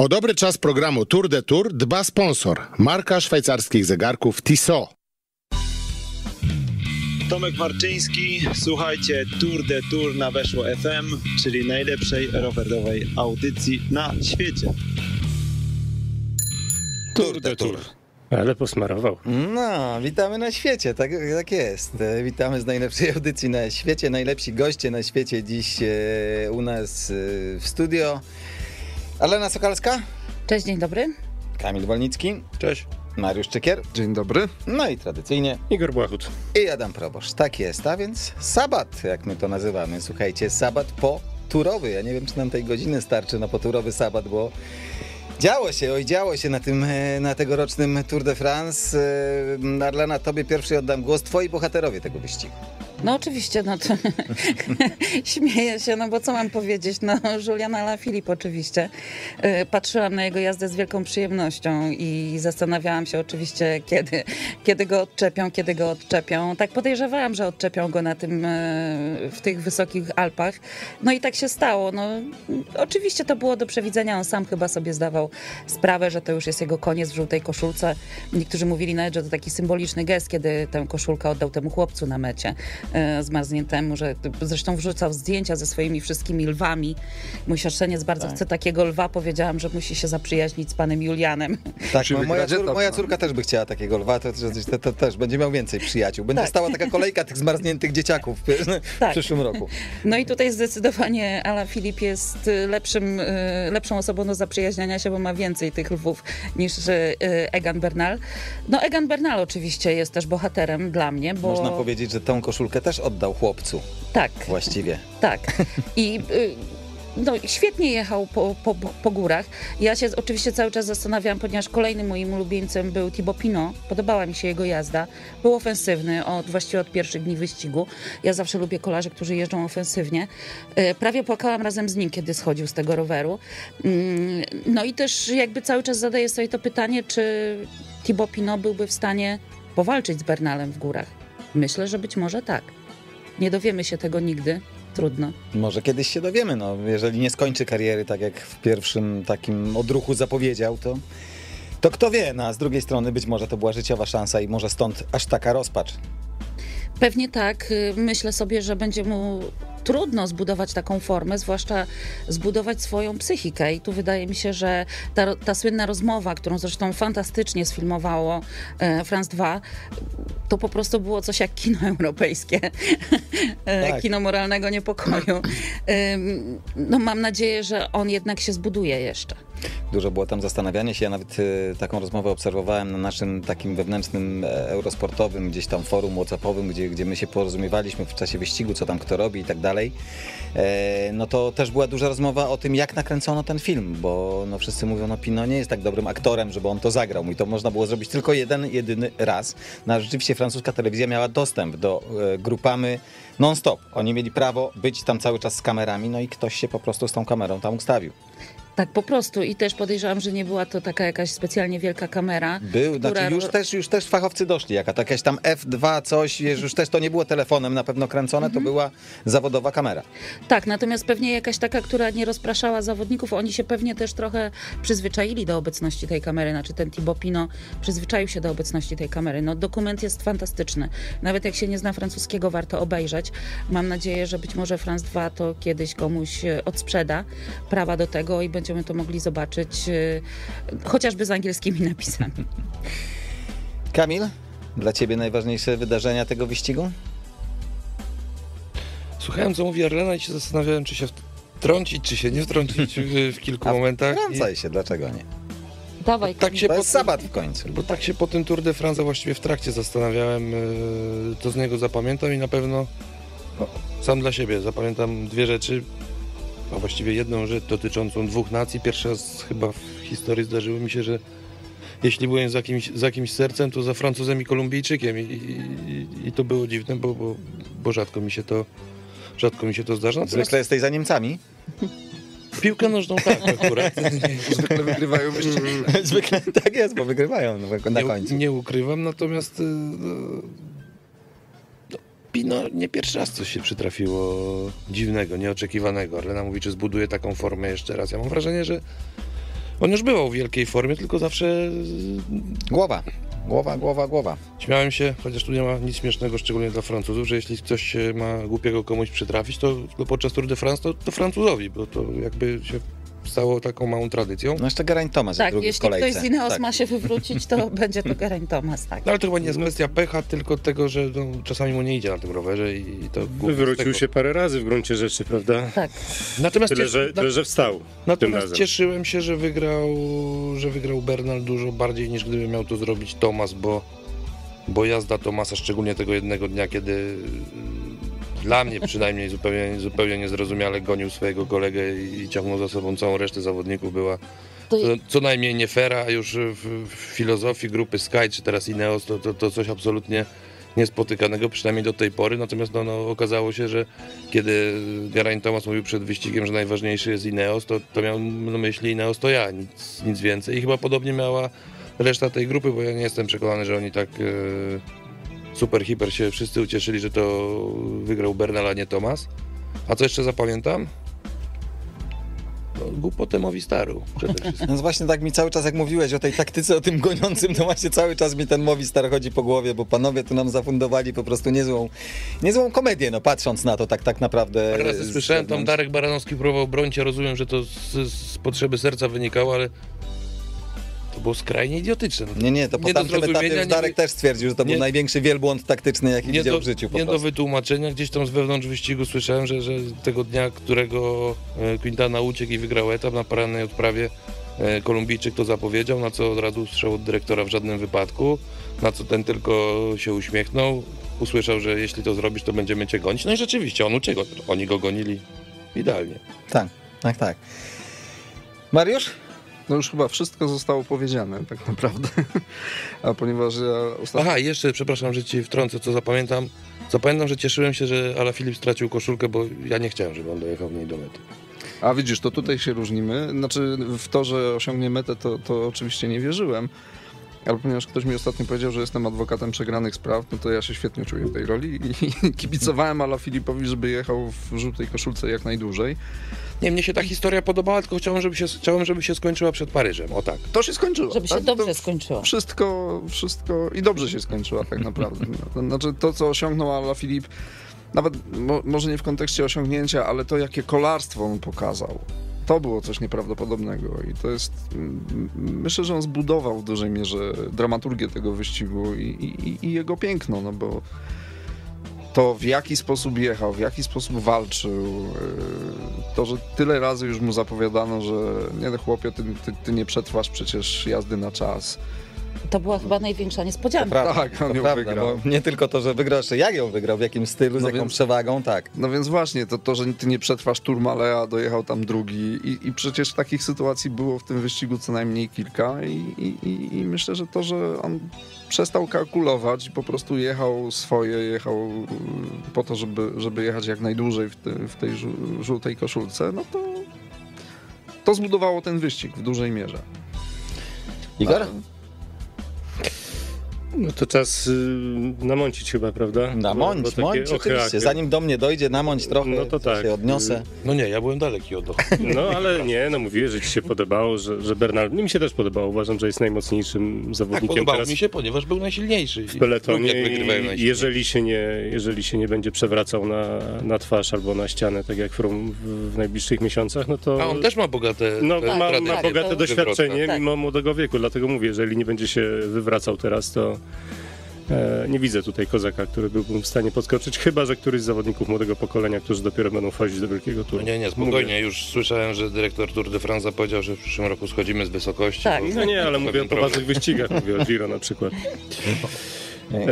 O dobry czas programu Tour de Tour dba sponsor, marka szwajcarskich zegarków Tissot. Tomek Marczyński, słuchajcie Tour de Tour na Weszło FM, czyli najlepszej rowerowej audycji na świecie. Tour de Tour. Ale posmarował. No, witamy na świecie, tak, tak jest. E, Witamy z najlepszej audycji na świecie. Najlepsi goście na świecie dziś e, u nas e, w studio. Alena Sokalska, Cześć, dzień dobry. Kamil Wolnicki, Cześć. Mariusz Czykier, Dzień dobry. no i tradycyjnie Igor Błachut. i Adam Probosz. Tak jest, a więc sabat, jak my to nazywamy. Słuchajcie, sabat po turowy. Ja nie wiem, czy nam tej godziny starczy na poturowy sabat, bo działo się, oj działo się na tym, e, na tegorocznym Tour de France. E, Arlena, tobie pierwszy oddam głos. Twoi bohaterowie tego wyścigu. No oczywiście, no to śmieję się, no bo co mam powiedzieć? No Juliana Alaphilippe oczywiście. Y, Patrzyłam na jego jazdę z wielką przyjemnością i zastanawiałam się oczywiście, kiedy, kiedy go odczepią, kiedy go odczepią. Tak podejrzewałam, że odczepią go na tym, w tych wysokich Alpach. No i tak się stało. No, oczywiście to było do przewidzenia. On sam chyba sobie zdawał sprawę, że to już jest jego koniec w żółtej koszulce. Niektórzy mówili nawet, że to taki symboliczny gest, kiedy tę koszulkę oddał temu chłopcu na mecie e, zmarzniętemu, że zresztą wrzucał zdjęcia ze swoimi wszystkimi lwami. Mój siostrzeniec bardzo Tak. chce takiego lwa. Powiedziałam, że musi się zaprzyjaźnić z panem Julianem. Tak, moja, cór, moja no. córka też by chciała takiego lwa, to, to, to, to też będzie miał więcej przyjaciół. Będzie Tak. stała taka kolejka tych zmarzniętych dzieciaków w, w Tak. przyszłym roku. No i tutaj zdecydowanie Ala Filip jest y, lepszym, y, lepszą osobą do zaprzyjaźniania się, bo ma więcej tych lwów niż y, Egan Bernal. No Egan Bernal oczywiście jest też bohaterem dla mnie, bo... Można powiedzieć, że tą koszulkę też oddał chłopcu Tak, właściwie. tak. I... y, no, świetnie jechał po, po, po górach. Ja się oczywiście cały czas zastanawiałam, ponieważ kolejnym moim ulubieńcem był Thibaut Pinot. Podobała mi się jego jazda. Był ofensywny od, właściwie od pierwszych dni wyścigu. Ja zawsze lubię kolarzy, którzy jeżdżą ofensywnie. E, Prawie płakałam razem z nim, kiedy schodził z tego roweru. Mm, No i też jakby cały czas zadaję sobie to pytanie, czy Thibaut Pinot byłby w stanie powalczyć z Bernalem w górach. Myślę, że być może tak. Nie dowiemy się tego nigdy. Trudno. Może kiedyś się dowiemy, no, jeżeli nie skończy kariery tak jak w pierwszym takim odruchu zapowiedział, to, to kto wie, no, a z drugiej strony być może to była życiowa szansa i może stąd aż taka rozpacz. Pewnie tak. Y, Myślę sobie, że będzie mu trudno zbudować taką formę, zwłaszcza zbudować swoją psychikę. I tu wydaje mi się, że ta, ta słynna rozmowa, którą zresztą fantastycznie sfilmowało e, France 2, to po prostu było coś jak kino europejskie, E, Tak. kino moralnego niepokoju. No mam nadzieję, że on jednak się zbuduje jeszcze. Dużo było tam zastanawiania się. Ja nawet e, taką rozmowę obserwowałem na naszym takim wewnętrznym e, eurosportowym, gdzieś tam forum whatsappowym, gdzie, gdzie my się porozumiewaliśmy w czasie wyścigu, co tam kto robi i tak dalej. E, No to też była duża rozmowa o tym, jak nakręcono ten film, bo no wszyscy mówią, no Pino nie jest tak dobrym aktorem, żeby on to zagrał. I to można było zrobić tylko jeden, jedyny raz. No a rzeczywiście francuska telewizja miała dostęp do e, grupamy non-stop. Oni mieli prawo być tam cały czas z kamerami, no i ktoś się po prostu z tą kamerą tam ustawił. Tak po prostu. I też podejrzewam, że nie była to taka jakaś specjalnie wielka kamera. Był, która- znaczy już też, już też fachowcy doszli, jaka to jakaś tam F2 coś, już też to nie było telefonem na pewno kręcone, Mhm. to była zawodowa kamera. Tak, natomiast pewnie jakaś taka, która nie rozpraszała zawodników, oni się pewnie też trochę przyzwyczaili do obecności tej kamery, znaczy ten Thibaut Pinot przyzwyczaił się do obecności tej kamery. No dokument jest fantastyczny. Nawet jak się nie zna francuskiego, warto obejrzeć. Mam nadzieję, że być może France 2 to kiedyś komuś e, odsprzeda prawa do tego i będziemy to mogli zobaczyć e, chociażby z angielskimi napisami. Kamil, dla ciebie najważniejsze wydarzenia tego wyścigu? Słuchałem, co mówi Arlena i się zastanawiałem, czy się wtrącić, czy się nie wtrącić w, w kilku A momentach. Wtrącaj się, dlaczego nie? Dawaj, Tak się To po, jest sabat w końcu. bo tak się po tym Tour de France, właściwie w trakcie zastanawiałem, yy, to z niego zapamiętam i na pewno no, sam dla siebie zapamiętam dwie rzeczy, a właściwie jedną rzecz dotyczącą dwóch nacji. Pierwsza raz chyba w historii zdarzyło mi się, że jeśli byłem za kimś, za kimś sercem, to za Francuzem i Kolumbijczykiem i, i, i to było dziwne, bo, bo, bo rzadko mi się to rzadko mi się to zdarza. Zwykle jesteś za Niemcami. piłkę nożną tak akurat. Zwykle wygrywają wyścigi. Zwykle tak jest, bo wygrywają na nie, końcu. nie ukrywam, natomiast y, no, nie pierwszy raz coś się przytrafiło dziwnego, nieoczekiwanego. Arlena mówi, czy zbuduje taką formę jeszcze raz. Ja mam wrażenie, że On już bywał w wielkiej formie, tylko zawsze Głowa, głowa, głowa, głowa. śmiałem się, chociaż tu nie ma nic śmiesznego, szczególnie dla Francuzów, że jeśli ktoś się ma głupiego komuś przytrafić, to, to podczas Tour de France to, to Francuzowi, bo to jakby się stało taką małą tradycją. No jeszcze Geraint Thomas Tak, drugi w jeśli kolejce. ktoś z Ineos tak. ma się wywrócić, to będzie to Geraint Thomas, tak. No ale to chyba nie jest kwestia pecha, tylko tego, że no, czasami mu nie idzie na tym rowerze i, i to Wywrócił się parę razy w gruncie rzeczy, prawda? Tak. Natomiast, Tyle, że, na- tyle, że wstał tym natomiast razem. cieszyłem się, że wygrał, że wygrał Bernal dużo bardziej niż gdyby miał to zrobić Tomas, bo, bo jazda Tomasa, szczególnie tego jednego dnia, kiedy dla mnie przynajmniej zupełnie, zupełnie niezrozumiale gonił swojego kolegę i ciągnął za sobą całą resztę zawodników, była To co, co najmniej nie fair, a już w, w filozofii grupy Sky, czy teraz Ineos, to, to, to coś absolutnie niespotykanego, przynajmniej do tej pory. Natomiast no, no, okazało się, że kiedy Geraint Thomas mówił przed wyścigiem, że najważniejszy jest Ineos, to, to miał na myśli Ineos to ja, nic, nic więcej. I chyba podobnie miała reszta tej grupy, bo ja nie jestem przekonany, że oni tak e, super, hiper się wszyscy ucieszyli, że to wygrał Bernal, a nie Thomas. A co jeszcze zapamiętam? No, głupotę Movistaru przede wszystkim. No właśnie tak mi cały czas, jak mówiłeś o tej taktyce, o tym goniącym, to właśnie cały czas mi ten Movistar chodzi po głowie, bo panowie tu nam zafundowali po prostu niezłą, niezłą komedię, no patrząc na to tak, tak naprawdę. Parę razy z słyszałem, tam. Darek Baranowski próbował bronić, ja rozumiem, że to z, z potrzeby serca wynikało, ale to było skrajnie idiotyczne. No, Nie, nie, to po Nie tamtym etapie już nie Darek wy- też stwierdził, że to był nie- największy wielbłąd taktyczny, jaki nie widział do, w życiu nie do wytłumaczenia, gdzieś tam z wewnątrz wyścigu słyszałem, że, że tego dnia, którego e, Quintana uciekł i wygrał etap na porannej odprawie, e, Kolumbijczyk to zapowiedział, na co od razu usłyszał od dyrektora w żadnym wypadku, na co ten tylko się uśmiechnął, usłyszał, że jeśli to zrobisz, to będziemy cię gonić. No i rzeczywiście, on uciekł, oni go gonili idealnie. Tak, tak, tak. Mariusz? No już chyba wszystko zostało powiedziane tak naprawdę. A ponieważ ja ostatnio... Aha, jeszcze, przepraszam, że ci wtrącę, co zapamiętam. Zapamiętam, że cieszyłem się, że Ala Filip stracił koszulkę, bo ja nie chciałem, żeby on dojechał w niej do mety. A widzisz, to tutaj się różnimy. Znaczy w to, że osiągnie metę, to, to oczywiście nie wierzyłem. Ale ponieważ ktoś mi ostatnio powiedział, że jestem adwokatem przegranych spraw, no to ja się świetnie czuję w tej roli i kibicowałem Ala Filipowi, żeby jechał w żółtej koszulce jak najdłużej. Nie, mnie się ta historia podobała, tylko chciałem, żeby się, chciałem, żeby się skończyła przed Paryżem. O tak. To się skończyło. Żeby się tak? dobrze to skończyło. Wszystko, wszystko i dobrze się skończyła tak naprawdę. To Znaczy to, co osiągnął Ala Filip, nawet mo, może nie w kontekście osiągnięcia, ale to, jakie kolarstwo on pokazał. To było coś nieprawdopodobnego i to jest, mm, myślę, że on zbudował w dużej mierze dramaturgię tego wyścigu i, i, i jego piękno, no bo to w jaki sposób jechał, w jaki sposób walczył, yy, to, że tyle razy już mu zapowiadano, że nie chłopie, ty, ty, ty nie przetrwasz przecież jazdy na czas. To była chyba największa niespodzianka. prawda, Tak, on ją prawda, wygrał. nie tylko to, że wygrał, jeszcze jak ją wygrał, w jakim stylu, z No jaką więc- przewagą, tak. No więc właśnie, to, to że ty nie przetrwasz Turmalea, dojechał tam drugi i, i przecież takich sytuacji było w tym wyścigu co najmniej kilka i, i, i myślę, że to, że on przestał kalkulować i po prostu jechał swoje, jechał mm, po to, żeby, żeby jechać jak najdłużej w, te, w tej żół- żółtej koszulce, no to to zbudowało ten wyścig w dużej mierze. Igor? No to czas y, namącić chyba, prawda? Namąć, Bo- bo mąć oczywiście. Zanim do mnie dojdzie, namąć trochę, No to tak. się odniosę. No nie, ja byłem daleki od toho. No ale nie, no mówiłeś, że ci się podobało, że, że Bernal, mi się też podobało, uważam, że jest najmocniejszym Tak, zawodnikiem podobało teraz mi się, ponieważ był najsilniejszy. w peletonie i jeżeli się, nie, jeżeli się nie będzie przewracał na, na twarz albo na ścianę, tak jak Froome w, w najbliższych miesiącach, no to... A on też ma bogate No, ma, ma tradycje. bogate doświadczenie Tak. mimo młodego wieku, dlatego mówię, jeżeli nie będzie się wywracał teraz, to nie widzę tutaj kozaka, który byłbym w stanie podskoczyć, chyba, że któryś z zawodników młodego pokolenia, którzy dopiero będą wchodzić do wielkiego No turu. nie, nie, spokojnie. Już słyszałem, że dyrektor Tour de France zapowiedział, że w przyszłym roku schodzimy z wysokości. Tak. bo- No nie, ale mówię o poważnych wyścigach, mówię o Giro na przykład. E,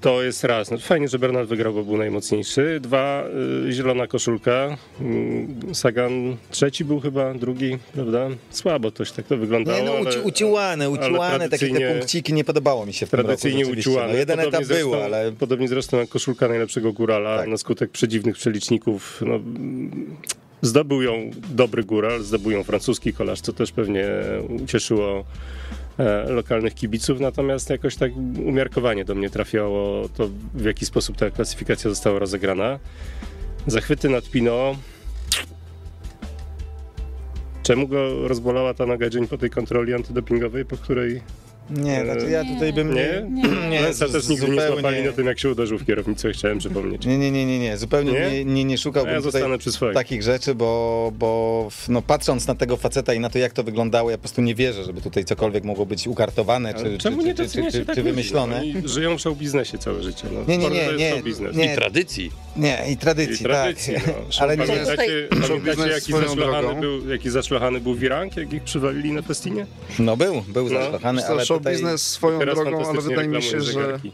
to jest raz. No, fajnie, że Bernal wygrał, bo był najmocniejszy. Dwa, y, zielona koszulka. Mm, Sagan trzeci był chyba, drugi, prawda? Słabo coś tak to wyglądało. Nie no, uci, uciłane, uciłane, takie te punkciki, nie podobało mi się w tym roku Tradycyjnie rzeczywiście. uciłane. No, jeden Podobnie etap był, zresztą- ale Podobnie zresztą jak koszulka najlepszego górala Tak. na skutek przedziwnych przeliczników. No, mm, zdobył ją dobry góral, zdobył ją francuski kolarz, co też pewnie ucieszyło e, lokalnych kibiców, natomiast jakoś tak umiarkowanie do mnie trafiało to, w jaki sposób ta klasyfikacja została rozegrana. Zachwyty nad Pino. Czemu go rozbolała ta noga dzień po tej kontroli antydopingowej, po której Nie, znaczy ja tutaj bym Nie? nie, nie, Lensa też nigdy nie złapali na tym, jak się uderzył w kierownicę, chciałem przypomnieć. Nie, nie, nie, nie, nie. zupełnie Nie? nie, nie, nie szukałbym A ja tutaj takich rzeczy, bo, bo no, patrząc na tego faceta i na to, jak to wyglądało, ja po prostu nie wierzę, żeby tutaj cokolwiek mogło być ukartowane czy, czemu czy, nie czy, czy, czy, tak czy wymyślone. Oni żyją w show biznesie całe życie. No. Nie, nie, nie, nie, nie. I tradycji. Nie, i tradycji, I tradycji, tak. no. Ale nie, Pamiętacie, pamiętacie jaki, zaszlochany był, jaki zaszlochany był Wirank, jak ich przywalili na Pestinie? no był, był No. zaszlochany, ale show tutaj... biznes swoją drogą, ale wydaje mi się, że zegarki.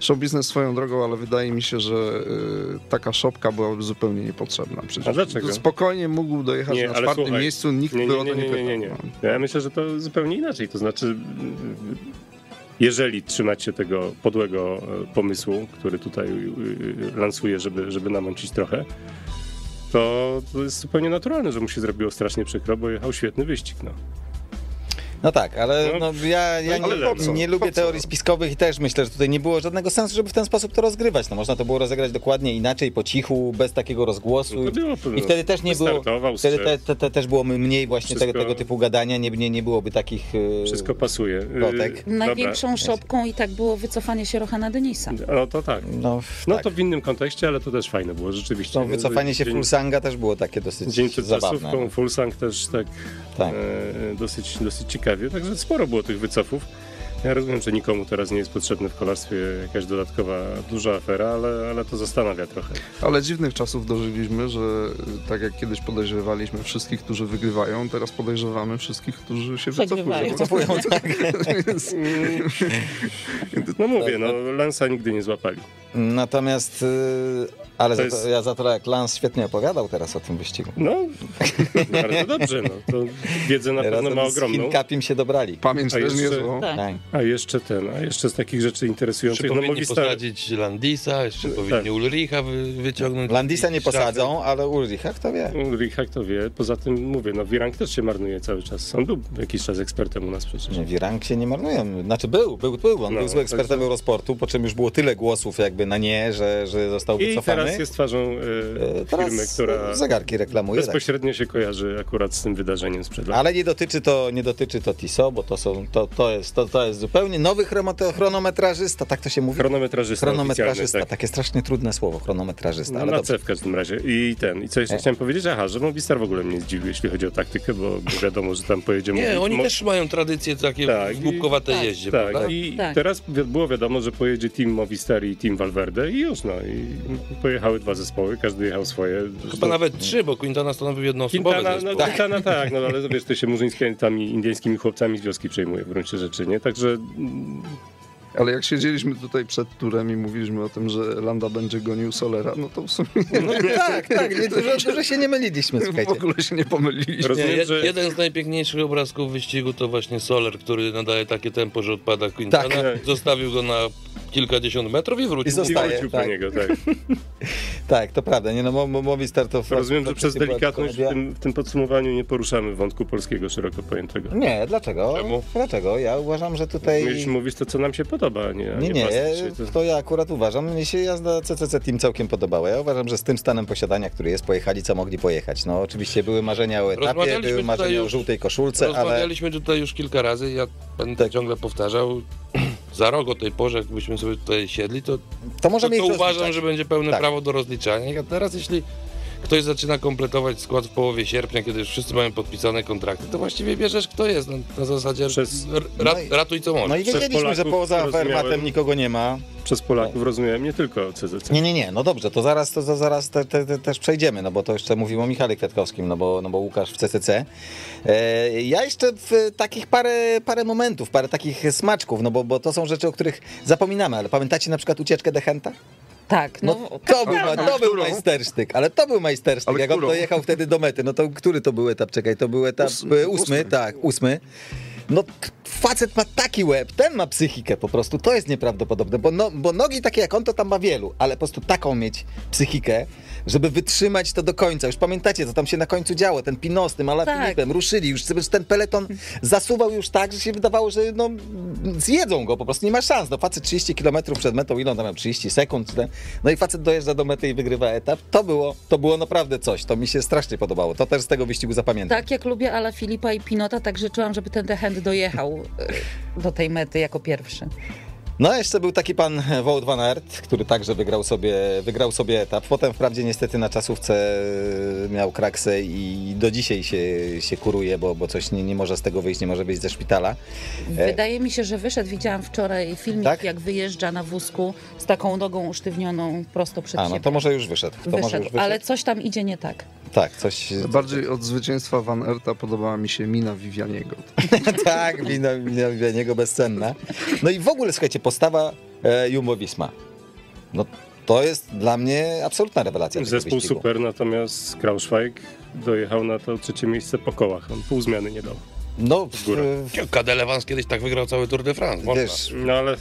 show biznes swoją drogą, ale wydaje mi się, że y, taka szopka byłaby zupełnie niepotrzebna. Przecież A dlaczego? spokojnie mógł dojechać Nie, na czwartym słuchaj, miejscu, nikt Nie, by nie, o nie, to nie, nie, nie, nie, pytał. nie. Ja myślę, że to zupełnie inaczej. To znaczy, jeżeli trzymać się tego podłego e, pomysłu, który tutaj y, lansuję, żeby, żeby namącić trochę, to, to jest zupełnie naturalne, że mu się zrobiło strasznie przykro, bo jechał świetny wyścig. No. No tak, ale No, no, ja, ja ale nie, po co? nie lubię teorii spiskowych i też myślę, że tutaj nie było żadnego sensu, żeby w ten sposób to rozgrywać. No, można to było rozegrać dokładnie inaczej, po cichu, bez takiego rozgłosu. No to było, to I wtedy też nie było, wtedy te, te, te, też było mniej właśnie Wszystko- tego, tego typu gadania, nie, nie, nie byłoby takich... e, Wszystko pasuje. Y, Plotek. dobra. Największą szopką i tak było wycofanie się Rohana Denisa. No to tak. No, No tak. to w innym kontekście, ale to też fajne było, rzeczywiście. To wycofanie się Dzień- Fulsanga też było takie dosyć Dzień przed zabawne. czasówką, Fulsang też tak, Tak. e, dosyć, dosyć ciekawie, także sporo było tych wycofów. Ja rozumiem, że nikomu teraz nie jest potrzebne w kolarstwie jakaś dodatkowa duża afera, ale, ale to zastanawia trochę. Ale dziwnych czasów dożyliśmy, że tak jak kiedyś podejrzewaliśmy wszystkich, którzy wygrywają, teraz podejrzewamy wszystkich, którzy się wycofują. Wycofują, tak. No mówię, no Lensa nigdy nie złapali. Natomiast, y, ale To za to, jest- ja za to jak Lance świetnie opowiadał teraz o tym wyścigu. No, bardzo dobrze, no. To wiedzę na pewno ma z ogromną. Hinkapim się dobrali. pamięć A też jeszcze- niezłą. Tak. Tak. A jeszcze ten, a jeszcze z takich rzeczy interesujących, Jeszcze no powinni Movistar... posadzić Landisa, jeszcze Tak. powinni Ulricha wy, wyciągnąć. Landisa nie z szafy. posadzą, ale Ulricha kto wie. Ulrich to wie, poza tym mówię, no Wirank też się marnuje cały czas. On był jakiś czas ekspertem u nas przecież. Nie, Wirang się nie marnuje. Znaczy był, był, był. On No, był zły ekspertem także- Eurosportu, po czym już było tyle głosów jakby na nie, że, że został I wycofany. teraz jest twarzą E, Teraz firmy, która zegarki reklamuje. Tak. bezpośrednio się kojarzy akurat z tym wydarzeniem sprzed lat. Ale nie dotyczy to, nie dotyczy to TISO, bo to, są, to, to, jest, to, to jest zupełnie nowy chronometra- chronometrażysta, tak to się mówi? Chronometrażysta Chronometrażysta, tak. takie strasznie trudne słowo, chronometrażysta, No, ale na dobrze. C w każdym razie. I ten, i co jeszcze E. chciałem powiedzieć? Aha, że Movistar w ogóle mnie zdziwił, jeśli chodzi o taktykę, bo, bo wiadomo, że tam pojedzie... Nie, oni też mają tradycje takie Tak, głupkowatej tak, jeździe, Tak, prawda? i Tak. teraz wi- było wiadomo, że pojedzie team Movistar i team Valverde i już, no. I pojechały dwa zespoły, każdy jechał swoje. Chyba nawet trzy, bo Quintana stanowił jednoosobowy Quintana, zespół. no, Quintana tak, no ale wiesz, to się murzyńskimi indyjskimi chłopcami z wioski przejmuje w gruncie rzeczy, nie? Także mm, Ale jak siedzieliśmy tutaj przed turem i mówiliśmy o tym, że Landa będzie gonił Solera, no to w sumie No, tak, tak, nie, dużo, dużo się nie myliliśmy, w słuchajcie. ogóle się nie pomyliliśmy. rozumiem, Nie, że... Jeden z najpiękniejszych obrazków wyścigu to właśnie Soler, który nadaje takie tempo, że odpada Quintana. Tak. Zostawił go na kilkadziesiąt metrów i wrócił. I I zostaje, wrócił po tak. niego, tak. Tak, to prawda. Nie no, Mo- Mo- Movistar to... Rozumiem, że przez delikatność w tym, w tym podsumowaniu nie poruszamy wątku polskiego szeroko pojętego. Nie, dlaczego? Czemu? Dlaczego? Ja uważam, że tutaj... Mieliśmy mówić to, co nam się podoba, a nie, a Nie, nie, się, to- to ja akurat uważam, mnie się jazda CCC Team całkiem podobała. Ja uważam, że z tym stanem posiadania, który jest, pojechali co mogli pojechać. No oczywiście były marzenia o etapie, Rozmawialiśmy były marzenia o żółtej koszulce, ale Rozmawialiśmy tutaj już kilka razy, ja będę Tak. ciągle powtarzał. Za rok o tej porze, jakbyśmy sobie tutaj siedli, to, to to, możemy to ich uważam, rozliczać. że będzie pełne Tak. prawo do rozliczania. A teraz jeśli ktoś zaczyna kompletować skład w połowie sierpnia, kiedy już wszyscy mają podpisane kontrakty, to właściwie bierzesz kto jest. No, na zasadzie Przez- No ratuj co możesz. No i wiedzieliśmy, że poza Fermatem nikogo nie ma. Przez Polaków rozumiałem nie tylko CZC. Nie, nie, nie, no dobrze, to zaraz, to, to zaraz te, te, te, też przejdziemy, no bo to jeszcze mówimy o Michale Kwiatkowskim, no bo, no bo Łukasz w CCC. E, ja jeszcze w takich parę, parę momentów, parę takich smaczków, no bo, bo to są rzeczy, o których zapominamy, ale pamiętacie na przykład ucieczkę Dechenta? Tak, No, no, to, był, prawda. to był majstersztyk, ale to był majstersztyk, Ale jak on dojechał wtedy do mety, no to który to był etap, czekaj, to był etap Ósmy, ósmy, ósmy ósmy. tak, ósmy. No facet ma taki łeb, ten ma psychikę po prostu, to jest nieprawdopodobne, bo, no, bo nogi takie jak on to tam ma wielu, ale po prostu taką mieć psychikę, żeby wytrzymać to do końca. Już pamiętacie, co tam się na końcu działo, ten Pino z tym Alaphilippem, Tak. ruszyli, już ten peleton zasuwał już tak, że się wydawało, że no, zjedzą go, po prostu nie ma szans. No facet 30 km przed metą, ile on tam miał, 30 sekund, ten, no i facet dojeżdża do mety i wygrywa etap. To było, to było naprawdę coś, to mi się strasznie podobało, to też z tego wyścigu zapamiętam. Tak jak lubię Ala Filipa i Pinota, tak życzyłam, żeby ten Dechend dojechał e, do tej mety jako pierwszy. No, jeszcze był taki pan Wout van Aert, który także wygrał sobie, wygrał sobie etap. Potem wprawdzie niestety na czasówce miał kraksę i do dzisiaj się, się kuruje, bo, bo coś nie, nie może z tego wyjść, nie może wyjść ze szpitala. E, Wydaje mi się, że wyszedł, widziałam wczoraj filmik, Tak? jak wyjeżdża na wózku z taką nogą usztywnioną prosto przed A, siebie. no to może już wyszedł. To może wyszedł, już wyszedł. ale coś tam idzie nie tak. Tak, coś... Bardziej od zwycięstwa Van Erta podobała mi się mina Vivianiego. tak, wino, wino, wino niego bezcenna. No i w ogóle, słuchajcie, postawa e, Jumbo-Visma. No to jest dla mnie absolutna rewelacja Zespół super, natomiast Kraunschweig dojechał na to trzecie miejsce po kołach. On pół zmiany nie dał. No, górę. w, Cadel Evans kiedyś tak wygrał cały Tour de France. Można. wiesz, No ale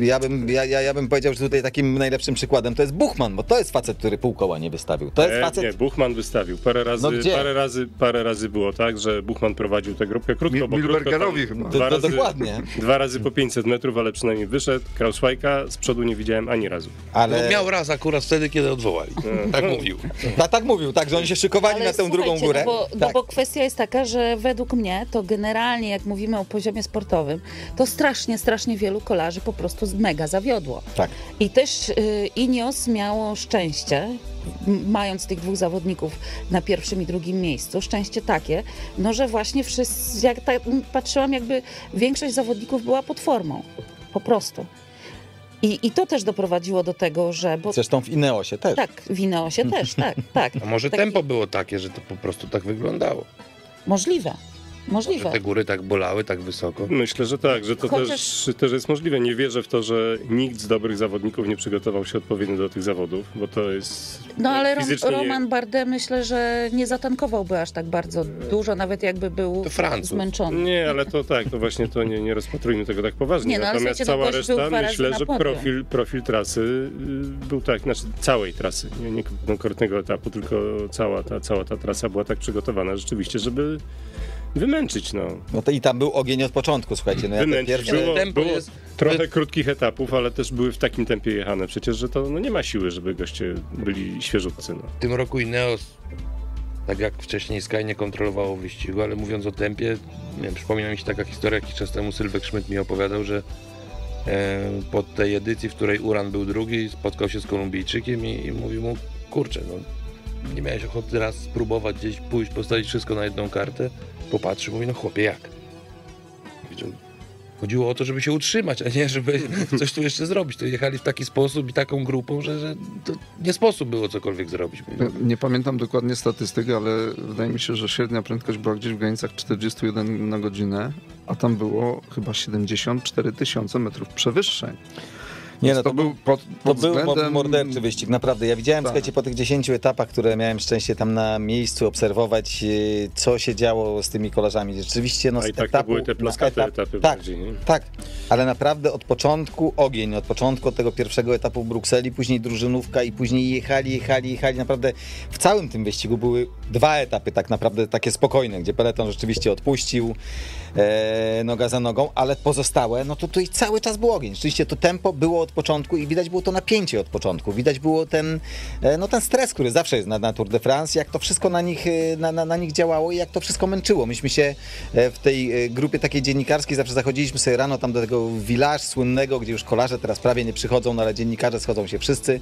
ja bym, ja, ja, ja bym powiedział, że tutaj takim najlepszym przykładem to jest Buchman, bo to jest facet, który pół koła nie wystawił. To jest nie, facet... nie, Buchman wystawił. Parę razy, No parę razy, parę razy było tak, że Buchman prowadził tę grupkę krótko, Mi- bo Milbergerowi chyba. Dwa, to razy, dokładnie. dwa razy po 500 metrów, ale przynajmniej wyszedł. Krauswajka z przodu nie widziałem ani razu. Ale No, miał raz akurat wtedy, kiedy odwołali. Tak mówił. tak, tak mówił, tak, że oni się szykowali na tę drugą słuchajcie, górę. No bo, no tak. bo kwestia jest taka, że według mnie to generalnie, jak mówimy o poziomie sportowym, to strasznie, strasznie wielu kolarzy po prostu mega zawiodło. tak. I też y, Ineos miało szczęście, mając tych dwóch zawodników na pierwszym i drugim miejscu, szczęście takie, no że właśnie wszyscy, jak tak patrzyłam, jakby większość zawodników była pod formą. Po prostu. I, I to też doprowadziło do tego, że. Bo, Zresztą w Ineosie też. tak, w Ineosie też, tak, tak. A może Taki- tempo było takie, że to po prostu tak wyglądało. Możliwe. Że Możliwe. te góry tak bolały, tak wysoko. Myślę, że tak, że to Chociaż- też, też jest możliwe. Nie wierzę w to, że nikt z dobrych zawodników nie przygotował się odpowiednio do tych zawodów, bo to jest No ale fizycznie nie- Roman Bardet myślę, że nie zatankowałby aż tak bardzo dużo, nawet jakby był To Francuz. zmęczony. Nie, ale to tak, to właśnie to nie, nie rozpatrujmy tego tak poważnie. Nie, no, Natomiast no, cała reszta, myślę, że profil, profil trasy y, był tak, znaczy całej trasy, nie, nie konkretnego etapu, tylko cała ta, cała ta trasa była tak przygotowana rzeczywiście, żeby wymęczyć, no. No to i tam był ogień od początku, słuchajcie. No ja Wymęczyć. pierwsze... Było, tempo było jest- trochę krótkich etapów, ale też były w takim tempie jechane przecież, że to no, nie ma siły, żeby goście byli świeżutcy. No. W tym roku Ineos, tak jak wcześniej Sky nie kontrolowało wyścigu, ale mówiąc o tempie, nie wiem, przypomina mi się taka historia, jakiś czas temu Sylwek Schmidt mi opowiadał, że e, po tej edycji, w której Uran był drugi, spotkał się z Kolumbijczykiem i, i mówił mu, kurczę, no nie miałeś ochoty raz spróbować gdzieś pójść, postawić wszystko na jedną kartę? Popatrzył, mówi, no chłopie, jak? Chodziło o to, żeby się utrzymać, a nie żeby coś tu jeszcze zrobić. To jechali w taki sposób i taką grupą, że, że to nie sposób było cokolwiek zrobić. Mówi, Nie pamiętam dokładnie statystyk, ale wydaje mi się, że średnia prędkość była gdzieś w granicach 41 na godzinę, a tam było chyba 74 tysiące metrów przewyższeń. Nie, no to, to był pod, To pod był mo- względem... morderczy wyścig, naprawdę. Ja widziałem, Tak. słuchajcie, po tych 10 etapach, które miałem szczęście tam na miejscu obserwować, e, co się działo z tymi kolarzami. Rzeczywiście, no A z i tak to etapu były te plaskate etap- etapy Tak, bardziej, nie? tak, ale naprawdę od początku ogień, od początku od tego pierwszego etapu w Brukseli, później drużynówka i później jechali, jechali, jechali. Naprawdę w całym tym wyścigu były dwa etapy tak naprawdę takie spokojne, gdzie peleton rzeczywiście odpuścił e, noga za nogą, ale pozostałe, no to tutaj cały czas był ogień. Rzeczywiście to tempo było od początku i widać było to napięcie od początku. Widać było ten, e, no ten stres, który zawsze jest na, na Tour de France, jak to wszystko na nich, e, na, na, na nich działało i jak to wszystko męczyło. Myśmy się e, w tej e, grupie takiej dziennikarskiej zawsze zachodziliśmy sobie rano tam do tego village słynnego, gdzie już kolarze teraz prawie nie przychodzą, no ale dziennikarze schodzą się wszyscy.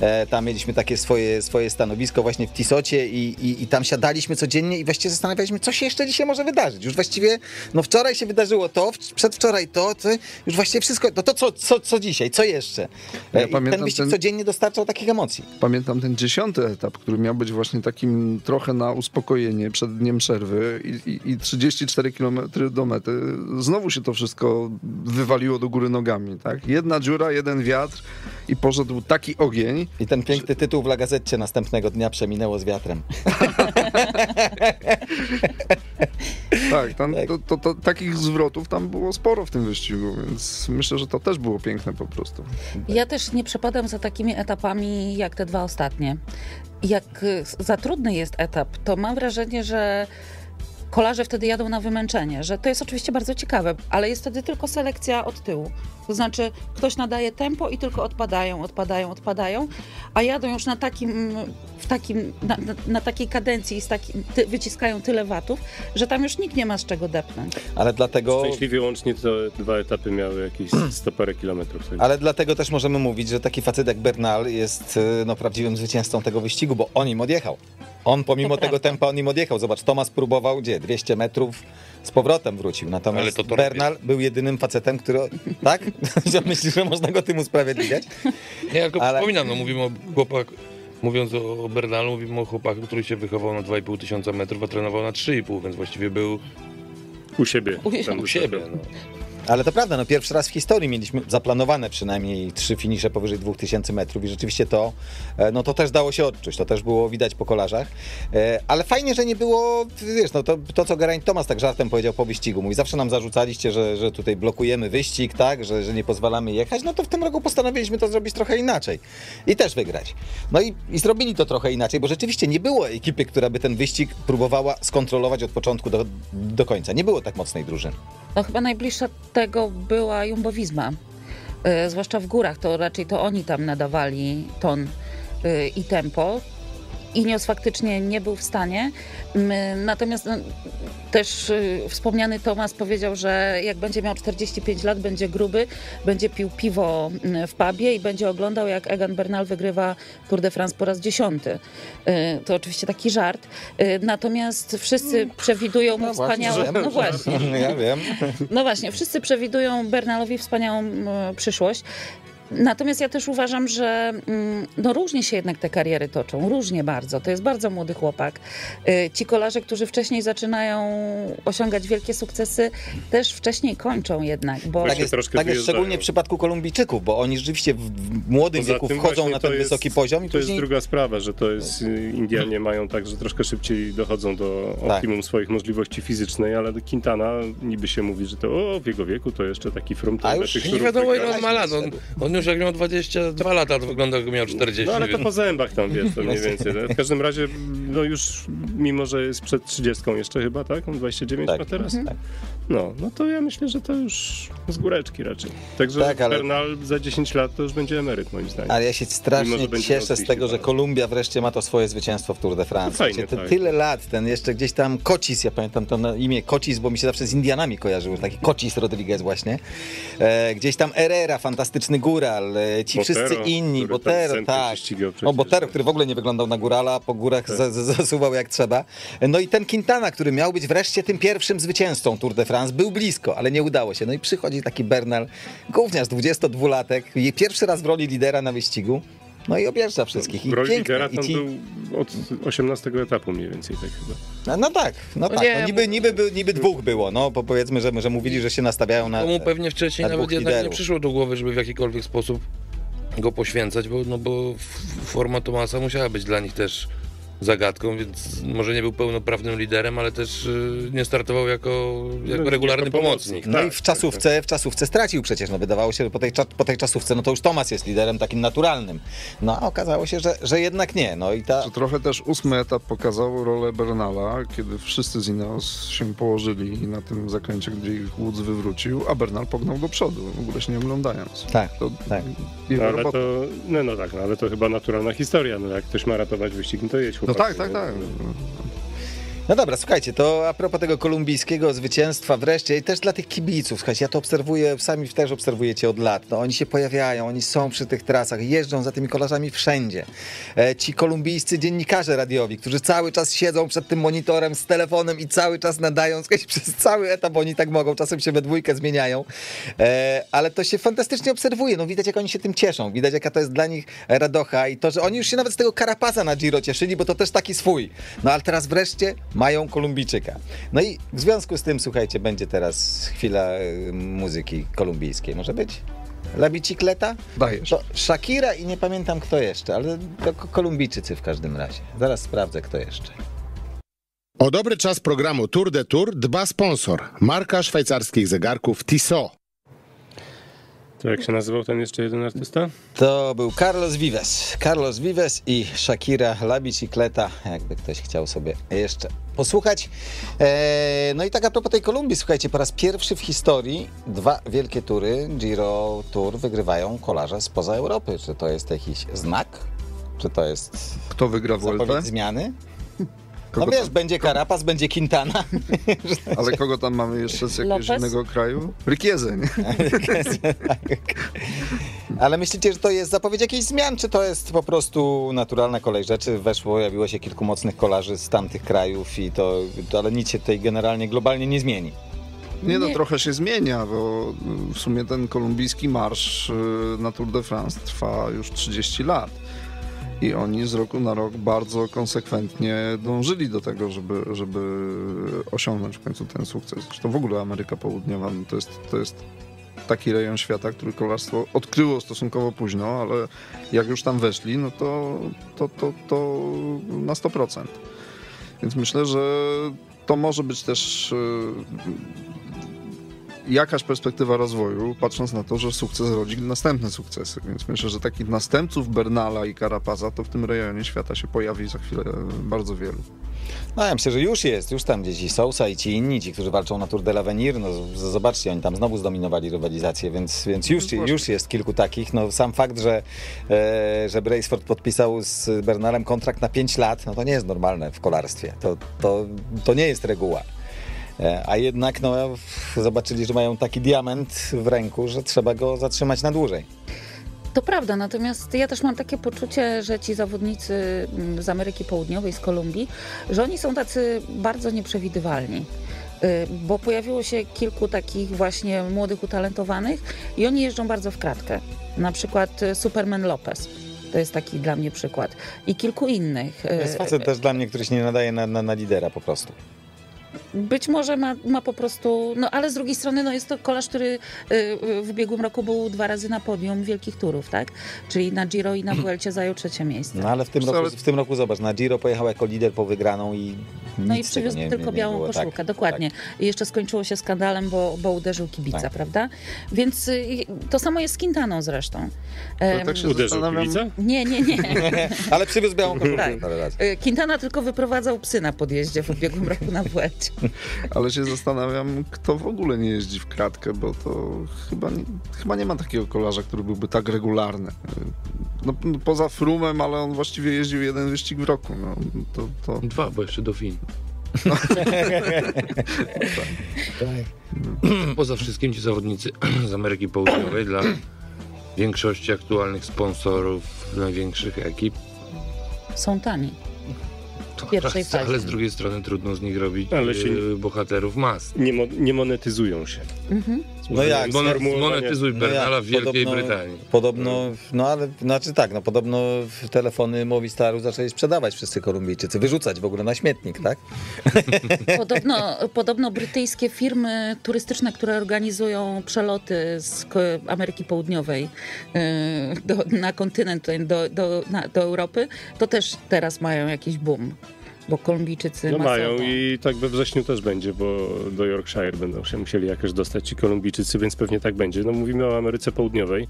E, Tam mieliśmy takie swoje, swoje stanowisko właśnie w Tisocie i, i, i tam siadaliśmy codziennie i właściwie zastanawialiśmy, co się jeszcze dzisiaj może wydarzyć. Już właściwie, no wczoraj się wydarzyło to, przedwczoraj to, to już właściwie wszystko, no to co, co, co dzisiaj, co jeszcze? Ja ten wyścig ten- codziennie dostarczał takich emocji. Pamiętam ten dziesiąty etap, który miał być właśnie takim trochę na uspokojenie przed dniem przerwy i, i, i 34 km do mety. Znowu się to wszystko wywaliło do góry nogami. Tak? Jedna dziura, jeden wiatr i poszedł taki ogień. I ten piękny tytuł w La Gazetcie następnego dnia przeminęło z wiatrem. Tak, tam, to, to, to, takich zwrotów tam było sporo w tym wyścigu, więc myślę, że to też było piękne po prostu. Ja też nie przepadam za takimi etapami jak te dwa ostatnie. Jak y, za trudny jest etap, to mam wrażenie, że kolarze wtedy jadą na wymęczenie, że to jest oczywiście bardzo ciekawe, ale jest wtedy tylko selekcja od tyłu. To znaczy ktoś nadaje tempo i tylko odpadają, odpadają, odpadają, a jadą już na takim, w takim, na, na, na takiej kadencji, z takim, ty, wyciskają tyle watów, że tam już nikt nie ma z czego depnąć. Ale dlatego... Szczęśliwie łącznie te dwa etapy miały jakieś 100 parę kilometrów. Tak? Ale dlatego też możemy mówić, że taki facet jak Bernal jest y, no, prawdziwym zwycięzcą tego wyścigu, bo on im odjechał. On pomimo To tego prawda. tempa on im odjechał. Zobacz, Tomas próbował gdzie? 200 metrów z powrotem wrócił. Natomiast to to Bernal był jedynym facetem, który... Tak? Myślisz, że można go tym usprawiedliwiać? Nie, tylko Ale- przypominam, no mówimy o chłopak, mówiąc o, Bernalu, mówimy o chłopaku, który się wychował na 2,5 tysiąca metrów, a trenował na 3,5, więc właściwie był U siebie. U- tam u siebie. No. Ale to prawda, no pierwszy raz w historii mieliśmy zaplanowane przynajmniej trzy finisze powyżej 2000 metrów i rzeczywiście to, e, no to też dało się odczuć, to też było widać po kolarzach, E, ale fajnie, że nie było, wiesz, no to, to co Geraint Thomas tak żartem powiedział po wyścigu, mówi, zawsze nam zarzucaliście, że, że tutaj blokujemy wyścig, tak, że, że nie pozwalamy jechać, no to w tym roku postanowiliśmy to zrobić trochę inaczej i też wygrać. No i, i zrobili to trochę inaczej, bo rzeczywiście nie było ekipy, która by ten wyścig próbowała skontrolować od początku do, do końca, nie było tak mocnej drużyny. No chyba najbliższa tego była Jumbowizma. Y, zwłaszcza w górach, to raczej to oni tam nadawali ton y, i tempo. Inios faktycznie nie był w stanie. My, natomiast no, też y, wspomniany Tomas powiedział, że jak będzie miał 45 lat, będzie gruby, będzie pił piwo y, w pubie i będzie oglądał, jak Egan Bernal wygrywa Tour de France po raz dziesiąty. Y, to oczywiście taki żart. Y, natomiast wszyscy przewidują mu wspaniałe... wiem. No właśnie. Ja wiem. No właśnie, wszyscy przewidują Bernalowi wspaniałą przyszłość. Natomiast ja też uważam, że mm, no różnie się jednak te kariery toczą, różnie bardzo. To jest bardzo młody chłopak. Y, Ci kolarze, którzy wcześniej zaczynają osiągać wielkie sukcesy, też wcześniej kończą jednak, bo Tak jest, tak jest szczególnie w przypadku Kolumbijczyków, bo oni rzeczywiście w młodym Poza wieku wchodzą na ten jest- wysoki poziom i To później... jest druga sprawa, że to jest y, Indianie mają tak, że troszkę szybciej dochodzą do Tak. optimum swoich możliwości fizycznej, ale Quintana niby się mówi, że to o, w jego wieku to jeszcze taki frum A już Nie wiadomo ile on ma lat, on, on już jak miał 22 lata, to wygląda jakby miał 40. No ale to po zębach tam wiesz, to mniej więcej. W każdym razie, no już mimo, że jest przed 30 jeszcze chyba, tak? On 29 Tak. ma teraz? Mhm. No, no to ja myślę, że to już z góreczki raczej. Także Tak, ale- Bernal za 10 lat to już będzie emeryt moim zdaniem. Ale ja się Mimo, strasznie będzie cieszę z tego, że 30 Kolumbia wreszcie ma to swoje zwycięstwo w Tour de France. No fajnie, Wiecie, tak. Tyle lat, ten jeszcze gdzieś tam Kocis, ja pamiętam to na imię Kocis, bo mi się zawsze z Indianami kojarzył, taki Kocis Rodriguez właśnie. E, gdzieś tam Herrera, fantastyczny góral, e, ci Botero, wszyscy inni, Botero, tak. O, przecież. Botero, który w ogóle nie wyglądał na górala, po górach Tak. za, za, zasuwał jak trzeba. No i ten Quintana, który miał być wreszcie tym pierwszym zwycięzcą Tour de France, był blisko, ale nie udało się. No i przychodzi taki Bernal, gówniarz, 22-latek, je- pierwszy raz w roli lidera na wyścigu. No i objeżdża wszystkich. I pięknie. lidera I tam ci... był od 18 etapu mniej więcej, tak chyba. no, no tak, no tak. Nie, No niby, niby, by- niby dwóch było, no bo powiedzmy, że, że mówili, że się nastawiają na... Komu pewnie wcześniej na nawet jednak nie przyszło do głowy, żeby w jakikolwiek sposób go poświęcać, bo, no bo forma Tomasa musiała być dla nich też zagadką, więc może nie był pełnoprawnym liderem, ale też y, nie startował jako, jako regularny pomocnik. No Tak, i w czasówce, w czasówce stracił przecież, no wydawało się, że po tej, po tej czasówce, no to już Tomas jest liderem takim naturalnym. No a okazało się, że, że jednak nie, no i ta... Trochę też ósmy etap pokazał rolę Bernala, kiedy wszyscy z Ineos się położyli na tym zakręcie, gdzie ich Woods wywrócił, a Bernal pognał do przodu, w ogóle się nie oglądając. Tak, To tak. No, ale robota. to, no, no tak, no, ale to chyba naturalna historia. No, jak ktoś ma ratować wyścig, no to jedź No tak, tak, tak. No dobra, słuchajcie, to a propos tego kolumbijskiego zwycięstwa wreszcie i też dla tych kibiców, słuchajcie, ja to obserwuję, sami też obserwujecie od lat, no oni się pojawiają, oni są przy tych trasach, jeżdżą za tymi kolarzami wszędzie. E, ci kolumbijscy dziennikarze radiowi, którzy cały czas siedzą przed tym monitorem z telefonem i cały czas nadają, słuchajcie, przez cały etap oni tak mogą, czasem się we dwójkę zmieniają, e, ale to się fantastycznie obserwuje, no widać jak oni się tym cieszą, widać jaka to jest dla nich radocha i to, że oni już się nawet z tego Karapaza na Giro cieszyli, bo to też taki swój. No ale teraz wreszcie mają Kolumbijczyka. No i w związku z tym, słuchajcie, będzie teraz chwila y, muzyki kolumbijskiej. Może być? La Bicicleta? Dajesz. To Shakira i nie pamiętam kto jeszcze, ale to Ko- Kolumbijczycy w każdym razie. Zaraz sprawdzę kto jeszcze. O dobry czas programu Tour de Tour dba sponsor, marka szwajcarskich zegarków Tissot. To jak się nazywał ten jeszcze jeden artysta? To był Carlos Vives. Carlos Vives i Shakira La Bicicleta, jakby ktoś chciał sobie jeszcze posłuchać. Eee, no i tak a propos tej Kolumbii, słuchajcie, po raz pierwszy w historii dwa wielkie tury, Giro Tour, wygrywają kolarze spoza Europy. Czy to jest jakiś znak? Czy to jest Kto wygra zapowiedź Vueltę? Zmiany? No Kogo wiesz, tam- będzie Carapaz, będzie Quintana. Ale kogo tam mamy jeszcze z jakiegoś Lopez? innego kraju? Rikieze, nie? Ale myślicie, że to jest zapowiedź jakichś zmian, czy to jest po prostu naturalna kolej rzeczy? Weszło, pojawiło się kilku mocnych kolarzy z tamtych krajów i to, to ale nic się tutaj generalnie, globalnie nie zmieni. Nie no, Nie. trochę się zmienia, bo w sumie ten kolumbijski marsz y, na Tour de France trwa już 30 lat. I oni z roku na rok bardzo konsekwentnie dążyli do tego, żeby, żeby osiągnąć w końcu ten sukces. Zresztą w ogóle Ameryka Południowa no to, jest, to jest taki rejon świata, który kolarstwo odkryło stosunkowo późno, ale jak już tam weszli, no to, to, to, to na 100%. Więc myślę, że to może być też y, jakaś perspektywa rozwoju, patrząc na to, że sukces rodzi następne sukcesy. Więc myślę, że takich następców Bernala i Carapaza to w tym rejonie świata się pojawi za chwilę bardzo wielu. No ja myślę, że już jest, już tam gdzieś i Sousa i ci inni, ci, którzy walczą na Tour de l'Avenir, no zobaczcie, oni tam znowu zdominowali rywalizację, więc, więc już, już jest kilku takich. No sam fakt, że, e, że Braceford podpisał z Bernalem kontrakt na 5 lat, no to nie jest normalne w kolarstwie. To, to, to nie jest reguła. E, A jednak no, zobaczyli, że mają taki diament w ręku, że trzeba go zatrzymać na dłużej. To prawda, natomiast ja też mam takie poczucie, że ci zawodnicy mm, z Ameryki Południowej, z Kolumbii, że oni są tacy bardzo nieprzewidywalni. Y, Bo pojawiło się kilku takich właśnie młodych, utalentowanych i oni jeżdżą bardzo w kratkę. Na przykład y, Superman Lopez. To jest taki dla mnie przykład. I kilku innych. To jest facet też dla mnie, który się nie nadaje na, na, na lidera po prostu. Być może ma, ma po prostu, no ale z drugiej strony no jest to kolarz, który y, y, w ubiegłym roku był dwa razy na podium wielkich turów, tak? Czyli na Giro i na Vuelcie zajął trzecie miejsce. No ale w tym, roku, w tym roku zobacz, na Giro pojechał jako lider po wygraną i No i przywiózł nie, tylko nie, nie białą było, koszulkę, tak, dokładnie. I jeszcze skończyło się skandalem, bo, bo uderzył kibica, Tak. prawda? Więc y, to samo jest z Quintaną zresztą. To Em, tak się Uderzył kibica? Nie, nie, nie. Tak. Ale przywiózł białą koszulkę Tak. Quintana tylko wyprowadzał psy na podjeździe w ubiegłym roku na Vuelcie. Ale się zastanawiam, kto w ogóle nie jeździ w kratkę, bo to chyba nie, chyba nie ma takiego kolarza, który byłby tak regularny. No, no, poza Frumem, ale on właściwie jeździł jeden wyścig w roku. No, to, to, Dwa, bo jeszcze Dauphin. Poza wszystkim ci zawodnicy z Ameryki Południowej dla większości aktualnych sponsorów największych ekip. Są tani. Pierwszej raz, ale fazie. z drugiej strony trudno z nich robić Ale się e, bohaterów mas. Nie, mo- nie monetyzują się. Mhm. No jak? Monet, Sformułowanie- monetyzuj No Bernala jak? w Wielkiej Podobno- Brytanii. Podobno, no ale, znaczy tak, no podobno telefony Movistaru zaczęli sprzedawać wszyscy Kolumbijczycy, wyrzucać w ogóle na śmietnik, tak? Podobno, podobno brytyjskie firmy turystyczne, które organizują przeloty z Ameryki Południowej y, do, na kontynent, do, do, na, do Europy, to też teraz mają jakiś boom. Bo Kolumbijczycy No masowo. mają i tak we wrześniu też będzie, bo do Yorkshire będą się musieli jakoś dostać ci Kolumbijczycy, więc pewnie tak będzie. No mówimy o Ameryce Południowej,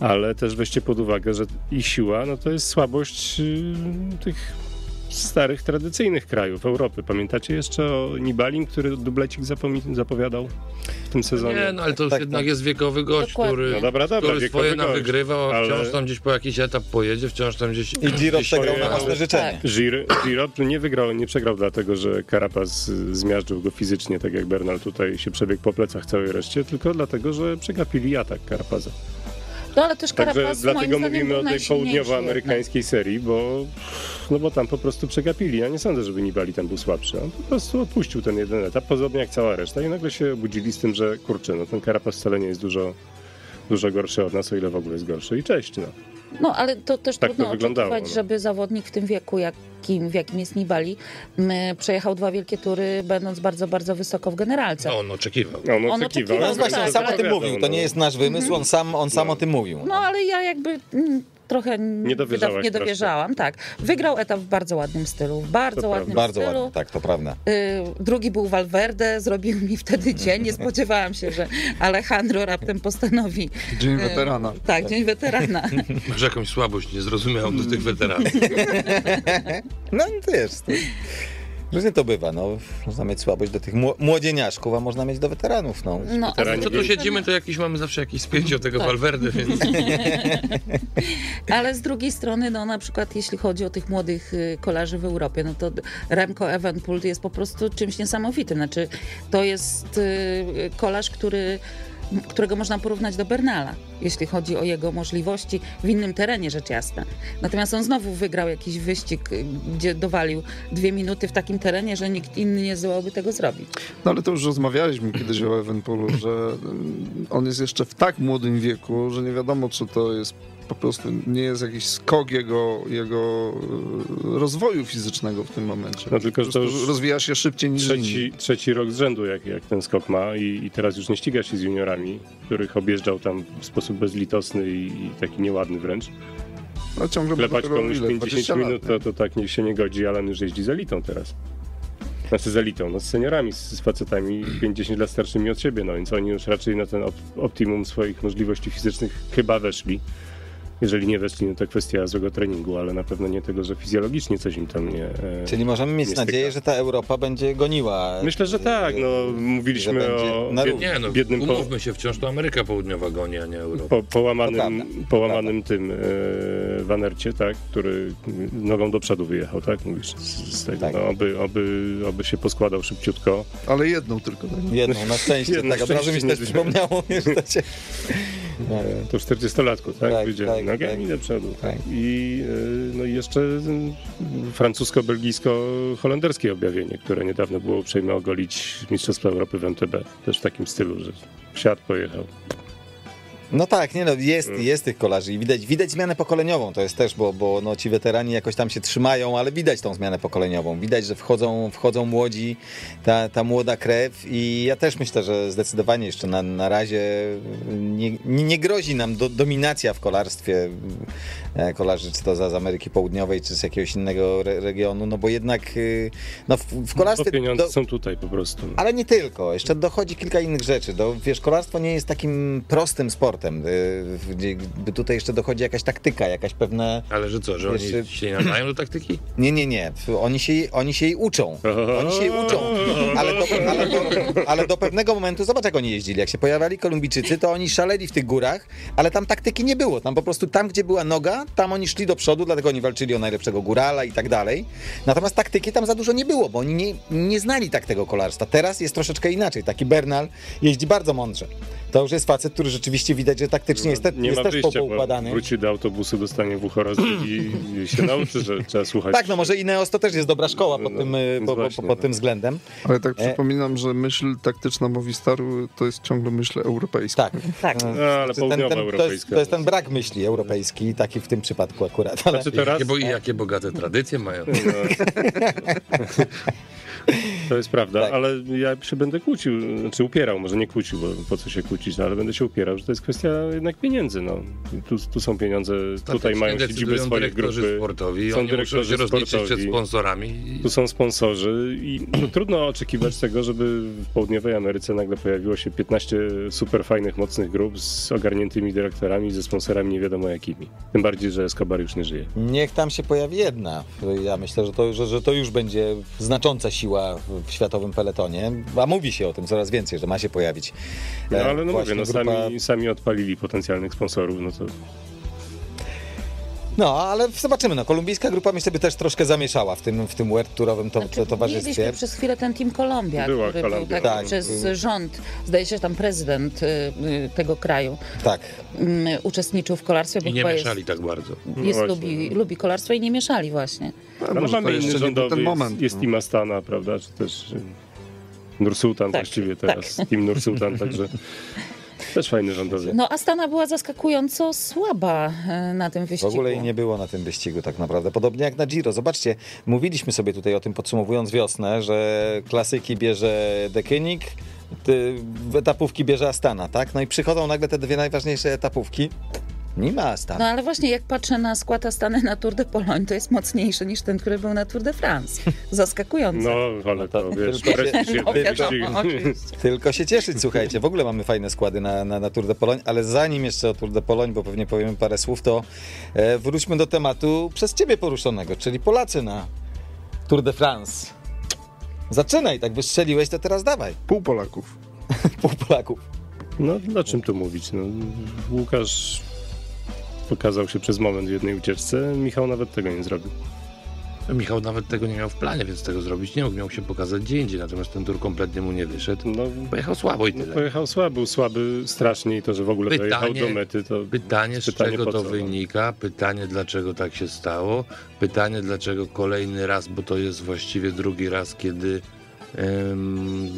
ale też weźcie pod uwagę, że ich siła no to jest słabość y, tych starych, tradycyjnych krajów Europy. Pamiętacie jeszcze o Nibalim, który dublecik zapomi- zapowiadał w tym sezonie? Nie, no ale to już Tak, jednak tak. jest wiekowy gość, Dokładnie. który, No dobra, dobra, który swoje nawygrywał, a ale- wciąż tam gdzieś po jakiś etap pojedzie, wciąż tam gdzieś... I Giro gdzieś przegrał na własne życzenie. Giro, Giro nie wygrał, nie przegrał dlatego, że Carapaz zmiażdżył go fizycznie, tak jak Bernal tutaj się przebiegł po plecach całej reszcie, tylko dlatego, że przegapili atak Carapaza. No ale też Także moim dlatego mówimy o tej południowoamerykańskiej serii, bo, no bo tam po prostu przegapili. Ja nie sądzę, żeby Nibali tam był słabszy. On po prostu odpuścił ten jeden etap, podobnie jak cała reszta i nagle się obudzili z tym, że kurczę, no ten Carapaz wcale nie jest dużo, dużo gorszy od nas, o ile w ogóle jest gorszy. I cześć, no. No ale to też Tak trudno oczekiwać, no. żeby zawodnik w tym wieku, jakim, w jakim jest Nibali, m, przejechał dwa wielkie tury, będąc bardzo, bardzo wysoko w generalce. No, on oczekiwał. On On oczekiwał. oczekiwał, No właśnie, on tak, sam o tym mówił, to nie jest nasz wymysł, on sam, on sam No. o tym mówił. No ale ja jakby mm, trochę Nie dowierzałaś nie dowierzałam, tak. Wygrał etap w bardzo ładnym stylu, w bardzo To ładnym Bardzo stylu. ładnie, tak, to prawda. Y, Drugi był Valverde, zrobił mi wtedy dzień. Nie spodziewałam się, że Alejandro raptem postanowi. Dzień y, weterana. Tak, dzień weterana. Masz jakąś słabość niezrozumiałą do tych weteranów. No wiesz, to, różnie to bywa, no. Można mieć słabość do tych mło- młodzieniaszków, a można mieć do weteranów, no. No, Weterani z Co tu siedzimy, to jakiś mamy zawsze jakiś spięć o tego Tak. Valverde, więc... Ale z drugiej strony, no na przykład jeśli chodzi o tych młodych y, kolarzy w Europie, no to Remco Evenepoel jest po prostu czymś niesamowitym. Znaczy, to jest y, kolarz, który którego można porównać do Bernala, jeśli chodzi o jego możliwości w innym terenie, rzecz jasna. Natomiast on znowu wygrał jakiś wyścig, y, gdzie dowalił dwie minuty w takim terenie, że nikt inny nie zdołałby tego zrobić. No ale to już rozmawialiśmy kiedyś o Evenpolu, że mm, on jest jeszcze w tak młodym wieku, że nie wiadomo, czy to jest po prostu nie jest jakiś skok jego, jego e, rozwoju fizycznego w tym momencie. No tylko, że to już rozwija się szybciej niż Trzeci, inni. trzeci rok z rzędu, jak, jak ten skok ma i, i teraz już nie ściga się z juniorami, których objeżdżał tam w sposób bezlitosny i, i taki nieładny wręcz. No ciągle Klepać komuś ile? 50 20 lat, minut, to, to tak nie, się nie godzi, Alan już jeździ z elitą teraz. Znaczy z elitą, no z seniorami, z, z facetami 50 lat starszymi od siebie, no więc oni już raczej na ten op optimum swoich możliwości fizycznych chyba weszli. Jeżeli nie weszli, no to kwestia złego treningu, ale na pewno nie tego, że fizjologicznie coś im tam nie... E, Czyli możemy mieć styka. nadzieję, że ta Europa będzie goniła. Myślę, że tak, no mówiliśmy o na bied, równi. Nie no, biednym umówmy się, wciąż to Ameryka Południowa goni, a nie Europa. po, połamanym, połamanym tym e, Wanercie, tak, który nogą do przodu wyjechał, tak, mówisz, z, z tego, Tak. no, oby, oby, oby się poskładał szybciutko. Ale jedną tylko. tak? Jedną, na szczęście. Jedną tak, od razu mi się szczęście też przypomniało. że to się... E, To 40-latku, tak, Tak, wyjdzie tak, nogami tak. do przodu. Tak. I e, no i jeszcze francusko-belgijsko-holenderskie objawienie, które niedawno było uprzejme ogolić Mistrzostwa Europy w MTB, też w takim stylu, że wsiadł, pojechał. No tak, nie no, jest, Mm. jest tych kolarzy i widać, widać zmianę pokoleniową, to jest też, bo, bo no, ci weterani jakoś tam się trzymają, ale widać tą zmianę pokoleniową. Widać, że wchodzą, wchodzą młodzi, ta, ta młoda krew i ja też myślę, że zdecydowanie jeszcze na, na razie nie, nie, grozi nam do, dominacja w kolarstwie e, kolarzy, czy to z z Ameryki Południowej, czy z jakiegoś innego re, regionu, no bo jednak y, no, w, w Bo kolarstwie... pieniądze do- są tutaj po prostu. ale nie tylko, jeszcze dochodzi kilka innych rzeczy. Do, wiesz, kolarstwo nie jest takim prostym sportem, y, gdzie gdy tutaj jeszcze dochodzi jakaś taktyka, jakaś pewna... Ale że co, że oni Jeszcze- się nie nadają do taktyki? Nie, nie, nie, oni się, jej- oni się jej uczą. Oni się jej uczą, ale do, ale, do, ale do pewnego momentu, zobacz jak oni jeździli, jak się pojawiali Kolumbijczycy, to oni szaleli w tych górach, ale tam taktyki nie było, tam po prostu tam, gdzie była noga, tam oni szli do przodu, dlatego oni walczyli o najlepszego górala i tak dalej. Natomiast taktyki tam za dużo nie było, bo oni nie, nie znali tak tego kolarstwa. Teraz jest troszeczkę inaczej, taki Bernal jeździ bardzo mądrze. To już jest facet, który rzeczywiście widać, że taktycznie jest, te, nie jest ma też wyjścia, poukładany. wróci do autobusu, dostanie w ucho raz i, i się nauczy, że trzeba słuchać. Tak, no może Ineos to też jest dobra szkoła pod No, tym, no po, po, właśnie, pod no. tym względem. Ale tak E- przypominam, że myśl taktyczna Movistaru to jest ciągle myśl europejska. Tak. Tak. No, ale Znaczy, ten, ten, to, jest, to jest ten brak myśli europejskiej, taki w tym przypadku akurat. Ale... Znaczy teraz, Jakie, bo, i jakie bogate tradycje mają. no, to jest prawda, Tak. ale ja się będę kłócił, znaczy upierał, może nie kłócił, bo po co się kłócić, no, ale będę się upierał, że to jest kwestia jednak pieniędzy. No. Tu, tu są pieniądze, tutaj mają swoje dyrektorzy grupy. sportowi, są oni muszą dyrektorzy się rozliczyć sportowi. przed sponsorami. Tu są sponsorzy i no, trudno oczekiwać tego, żeby w południowej Ameryce nagle pojawiło się 15 super fajnych, mocnych grup z ogarniętymi dyrektorami, ze sponsorami nie wiadomo jakimi. Tym bardziej, że Escobar już nie żyje. Niech tam się pojawi jedna. Ja myślę, że to, że, że to już będzie znacząca siła w światowym peletonie. A mówi się o tym coraz więcej, że ma się pojawić. No e, ale no mówię, właśnie no, grupa- sami, sami odpalili potencjalnych sponsorów, no to No, ale zobaczymy. No, kolumbijska grupa myślę by też troszkę zamieszała w tym, w tym World Tourowym to, Znaczy, to, towarzystwie. Mieliśmy przez chwilę ten Team Colombia, Była który był Kolumbia. taki Tak. przez rząd, zdaje się, że tam prezydent y, y, tego kraju Tak. y, uczestniczył w kolarstwie, bo I nie chyba mieszali tak bardzo. jest, No jest lubi, lubi kolarstwo i nie mieszali właśnie. A no, może mamy inny był rządowy, ten moment. jest, jest no. Team Astana, prawda, czy też y, Nursultan Tak, właściwie teraz, tak. Team Nursultan, także też fajny rządowy. No Astana była zaskakująco słaba y, na tym W wyścigu. ogóle jej nie było na tym wyścigu tak naprawdę. Podobnie jak na Giro. Zobaczcie, mówiliśmy sobie tutaj o tym podsumowując wiosnę, że klasyki bierze Dekynik, etapówki bierze Astana, tak? No i przychodzą nagle te dwie najważniejsze etapówki Nie ma Stanów. No ale właśnie jak patrzę na skład Astany na Tour de Pologne, to jest mocniejszy niż ten, który był na Tour de France. Zaskakujące. No, ale to, to wiesz, tylko się- No, wiadomo. Tylko się cieszyć, słuchajcie. W ogóle mamy fajne składy na, na, na Tour de Pologne, ale zanim jeszcze o Tour de Pologne, bo pewnie powiemy parę słów, to e, wróćmy do tematu przez ciebie poruszonego, czyli Polacy na Tour de France. Zaczynaj, tak wystrzeliłeś, to teraz dawaj. Pół Polaków. Pół Polaków. No, o czym tu mówić? No, Łukasz pokazał się przez moment w jednej ucieczce, Michał nawet tego nie zrobił. Michał nawet tego nie miał w planie, więc tego zrobić nie mógł. Miał się pokazać gdzie indziej, natomiast ten tur kompletnie mu nie wyszedł. No, Pojechał słabo i no tyle. pojechał słaby, był słaby strasznie i to, że w ogóle Pytanie- dojechał do mety, to Pytanie, z pytanie czego to no. wynika, pytanie, dlaczego tak się stało, pytanie, dlaczego kolejny raz, bo to jest właściwie drugi raz, kiedy em,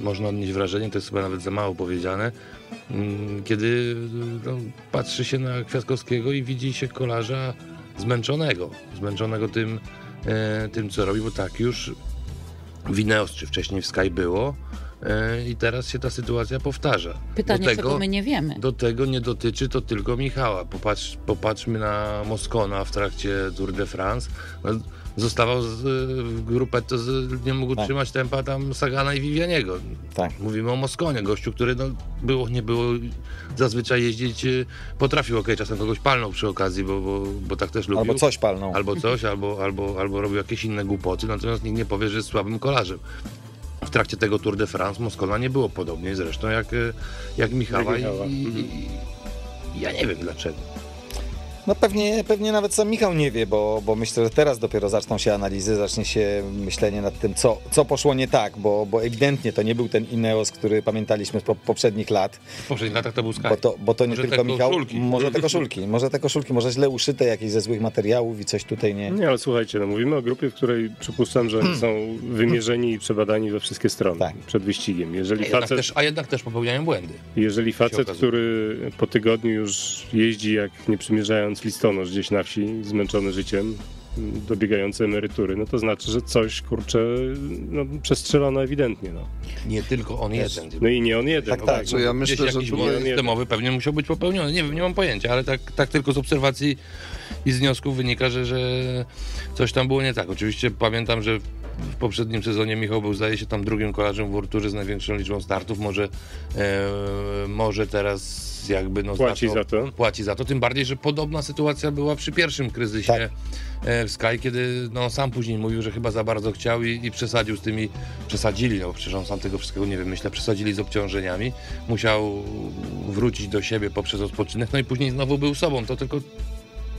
można odnieść wrażenie, to jest chyba nawet za mało powiedziane, kiedy no, patrzy się na Kwiatkowskiego i widzi się kolarza zmęczonego, zmęczonego tym, e, tym co robi, bo tak już w Ineos czy wcześniej w Sky było i teraz się ta sytuacja powtarza. Pytanie, Do tego- czego my nie wiemy. do tego nie dotyczy to tylko Michała. Popatrz, popatrzmy na Moscona w trakcie Tour de France. No, zostawał z, w grupę, to z, nie mógł Tak. trzymać tempa tam Sagana i Vivianiego. Tak. Mówimy o Moskonie, gościu, który no, było, nie było, zazwyczaj jeździć y, potrafił, okej, czasem kogoś palnął przy okazji, bo, bo, bo tak też lubił. Albo coś palną. Albo coś, albo, albo, albo robił jakieś inne głupoty, natomiast nikt nie powie, że jest słabym kolarzem. W trakcie tego Tour de France Moskona nie było podobnie zresztą jak, y, jak Michała, Jak Michała. I, i, i ja nie wiem dlaczego. No pewnie, pewnie nawet sam Michał nie wie, bo, bo myślę, że teraz dopiero zaczną się analizy, zacznie się myślenie nad tym, co, co poszło nie tak, bo, bo ewidentnie to nie był ten Ineos, który pamiętaliśmy z po, poprzednich lat, W poprzednich latach to był Sky. bo to, bo to nie Może tylko te Michał, koszulki. może te koszulki, może te koszulki, może źle uszyte jakieś ze złych materiałów i coś tutaj nie... Nie, ale słuchajcie, no mówimy o grupie, w której przypuszczam, że są wymierzeni i przebadani we wszystkie strony Tak. przed wyścigiem. Jeżeli a, jednak facet, też, a jednak też popełniają błędy. jeżeli facet, który po tygodniu już jeździ jak nie przymierzając listonosz gdzieś na wsi, zmęczony życiem, dobiegający emerytury, no to znaczy, że coś, kurczę, no, przestrzelono ewidentnie. No, Nie tylko on jeden. no i nie on jeden. Tak, no, tak. Że ja Gdzieś myślę, że jakiś tutaj... błąd systemowy pewnie musiał być popełniony. Nie wiem, nie mam pojęcia, ale tak, tak tylko z obserwacji i z wniosków wynika, że, że coś tam było nie tak. Oczywiście pamiętam, że w poprzednim sezonie Michał był, zdaje się, tam drugim kolarzem w Urturze z największą liczbą startów. Może, e, może teraz jakby no, Płaci to, za to. Płaci za to, tym bardziej, że podobna sytuacja była przy pierwszym kryzysie Tak. e, w Sky, kiedy no, sam później mówił, że chyba za bardzo chciał i, i przesadził z tymi, przesadzili, no przecież on sam tego wszystkiego nie wymyśla, przesadzili z obciążeniami, musiał wrócić do siebie poprzez odpoczynek, no i później znowu był sobą, to tylko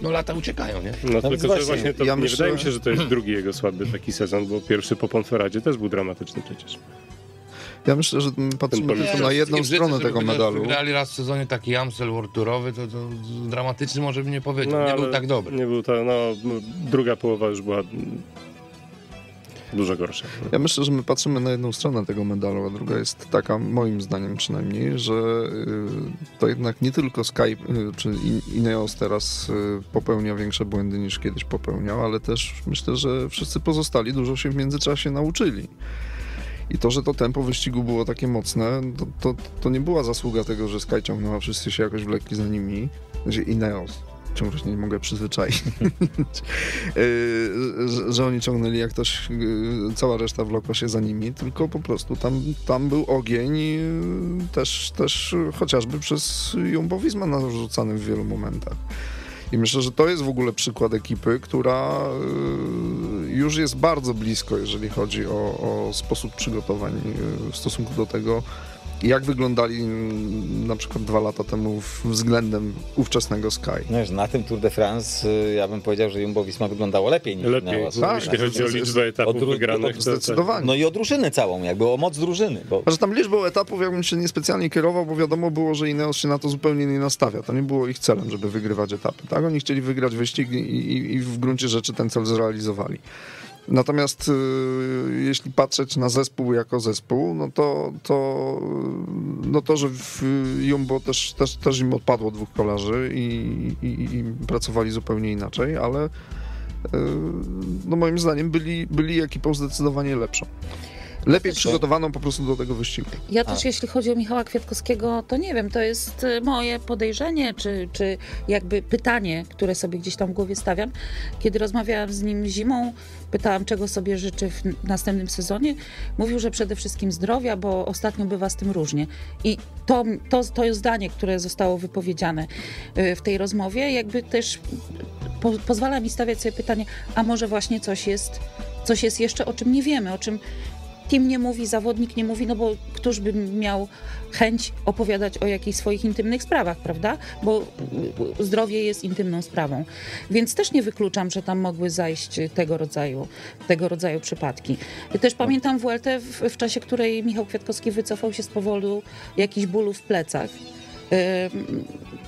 no lata uciekają, nie? No więc tylko, że właśnie, właśnie to ja nie myślę- wydaje mi się, że to jest drugi jego słaby taki sezon, bo pierwszy po Ponferadzie też był dramatyczny przecież. Ja myślę, że patrzymy Ten tylko na jedną stronę tego medalu. Wygrali raz w sezonie taki Amstel World Tourowy, to, to dramatyczny może bym nie powiedział, No, nie był tak dobry. Nie był to, no, druga połowa już była dużo gorsza. Ja myślę, że my patrzymy na jedną stronę tego medalu, a druga jest taka, moim zdaniem przynajmniej, że y, to jednak nie tylko Sky, y, czy In- Ineos teraz y, popełnia większe błędy niż kiedyś popełniał, ale też myślę, że wszyscy pozostali dużo się w międzyczasie nauczyli. I to, że to tempo wyścigu było takie mocne, to, to, to nie była zasługa tego, że Sky ciągnął, a wszyscy się jakoś wlekli za nimi. Ineos. Ciągle się nie mogę przyzwyczaić. Yy, że, że oni ciągnęli jak ktoś, yy, cała reszta wlokła się za nimi, tylko po prostu tam, tam był ogień yy, też, też chociażby przez Jumbo Visma narzucany w wielu momentach. I myślę, że to jest w ogóle przykład ekipy, która już jest bardzo blisko, jeżeli chodzi o, o sposób przygotowań w stosunku do tego, jak wyglądali yy, na przykład dwa lata temu względem ówczesnego Sky. No wiesz, na tym Tour de France y, ja bym powiedział, że Jumbo Visma wyglądało lepiej niż Lepiej, tak, jeśli chodzi o liczbę etapów odwrót- wygranych. Zdecydowanie. No i o drużynę całą, jakby o moc drużyny, bo A że tam liczbą etapów jakbym się niespecjalnie kierował, bo wiadomo było, że Ineos się na to zupełnie nie nastawia. To nie było ich celem, żeby wygrywać etapy. Tak? Oni chcieli wygrać wyścig i, i, i w gruncie rzeczy ten cel zrealizowali. Natomiast y, jeśli patrzeć na zespół jako zespół, no to, to, no to że w Jumbo też, też, też im odpadło dwóch kolarzy i, i, i pracowali zupełnie inaczej, ale y, no moim zdaniem byli, byli ekipą zdecydowanie lepszą. Lepiej przygotowaną po prostu do tego wyścigu. Ja też, jeśli chodzi o Michała Kwiatkowskiego, to nie wiem, to jest y, moje podejrzenie, czy, czy jakby pytanie, które sobie gdzieś tam w głowie stawiam. Kiedy rozmawiałam z nim zimą, pytałam, czego sobie życzy w następnym sezonie. Mówił, że przede wszystkim zdrowia, bo ostatnio bywa z tym różnie. I to, to, to jest zdanie, które zostało wypowiedziane y, w tej rozmowie, jakby też po, pozwala mi stawiać sobie pytanie, a może właśnie coś jest, coś jest jeszcze, o czym nie wiemy, o czym team nie mówi, zawodnik nie mówi, no bo któż by miał chęć opowiadać o jakichś swoich intymnych sprawach, prawda? Bo zdrowie jest intymną sprawą. Więc też nie wykluczam, że tam mogły zajść tego rodzaju, tego rodzaju przypadki. Też pamiętam WLT, w, w czasie której Michał Kwiatkowski wycofał się z powodu jakichś bólów w plecach.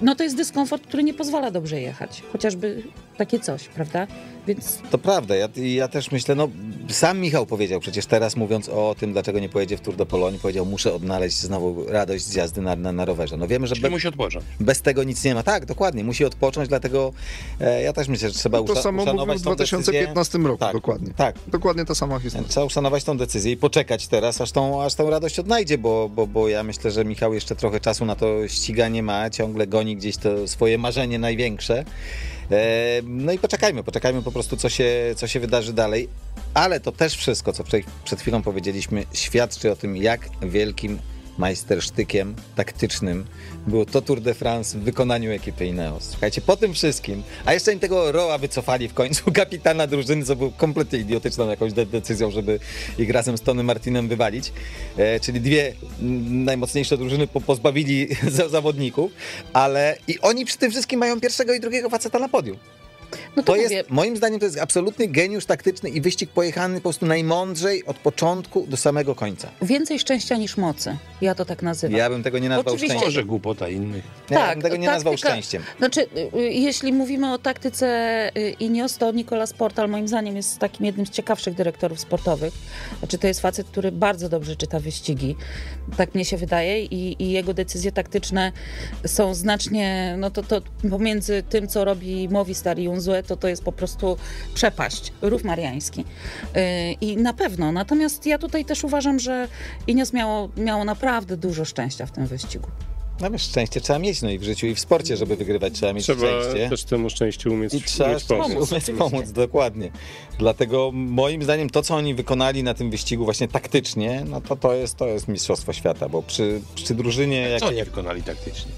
No to jest dyskomfort, który nie pozwala dobrze jechać. Chociażby takie coś, prawda? Więc To prawda, ja, ja też myślę, no sam Michał powiedział przecież teraz mówiąc o tym, dlaczego nie pojedzie w Tour de Pologne, powiedział, muszę odnaleźć znowu radość z jazdy na, na, na rowerze. No wiemy, że Czyli be, musi odpocząć. bez tego nic nie ma. Tak, dokładnie, musi odpocząć, dlatego e, ja też myślę, że trzeba To usza, samo uszanować w tą 2015 decyzję. roku, Tak, dokładnie. Tak, Dokładnie ta sama historia. Trzeba uszanować tą decyzję i poczekać teraz, aż tą, aż tą radość odnajdzie, bo, bo, bo ja myślę, że Michał jeszcze trochę czasu na to ściganie ma, ciągle goni gdzieś to swoje marzenie największe. E, No i poczekajmy, poczekajmy po prostu, co się, co się wydarzy dalej. Ale to też wszystko, co przed, przed chwilą powiedzieliśmy, świadczy o tym, jak wielkim majstersztykiem taktycznym było to Tour de France w wykonaniu ekipy Ineos. Słuchajcie, po tym wszystkim, a jeszcze im tego Roa wycofali w końcu, kapitana drużyny, co był kompletnie idiotyczną jakąś de- decyzją, żeby ich razem z Tony Martinem wywalić, e, czyli dwie najmocniejsze drużyny po, pozbawili za- zawodników, ale i oni przy tym wszystkim mają pierwszego i drugiego faceta na podium. No to, To mówię, jest, moim zdaniem, to jest absolutny geniusz taktyczny i wyścig pojechany po prostu najmądrzej od początku do samego końca. więcej szczęścia niż mocy. Ja to tak nazywam. Ja bym tego nie nazwał Oczywiście. szczęściem. Może głupota innych. Ja bym tego nie nazwał taktyka- szczęściem. Znaczy, y, y, jeśli mówimy o taktyce y, Ineos, to Nicolas Portal moim zdaniem jest takim jednym z ciekawszych dyrektorów sportowych. Znaczy, to jest facet, który bardzo dobrze czyta wyścigi. Tak mnie się wydaje i, i jego decyzje taktyczne są znacznie, no to, to pomiędzy tym, co robi Movistar i Unzue, to to jest po prostu przepaść, rów mariański. Y, I na pewno. Natomiast ja tutaj też uważam, że Ineos miało, miało naprawdę dużo szczęścia w tym wyścigu. No wiesz, szczęście trzeba mieć, no i w życiu, i w sporcie, żeby wygrywać, trzeba mieć Trzeba szczęście. też temu szczęściu umieć, I trzeba umieć szczęście pomóc. umieć pomóc, dokładnie. Dlatego moim zdaniem to, co oni wykonali na tym wyścigu właśnie taktycznie, no to to jest, to jest mistrzostwo świata, bo przy, przy drużynie... Jak, Co oni wykonali taktycznie?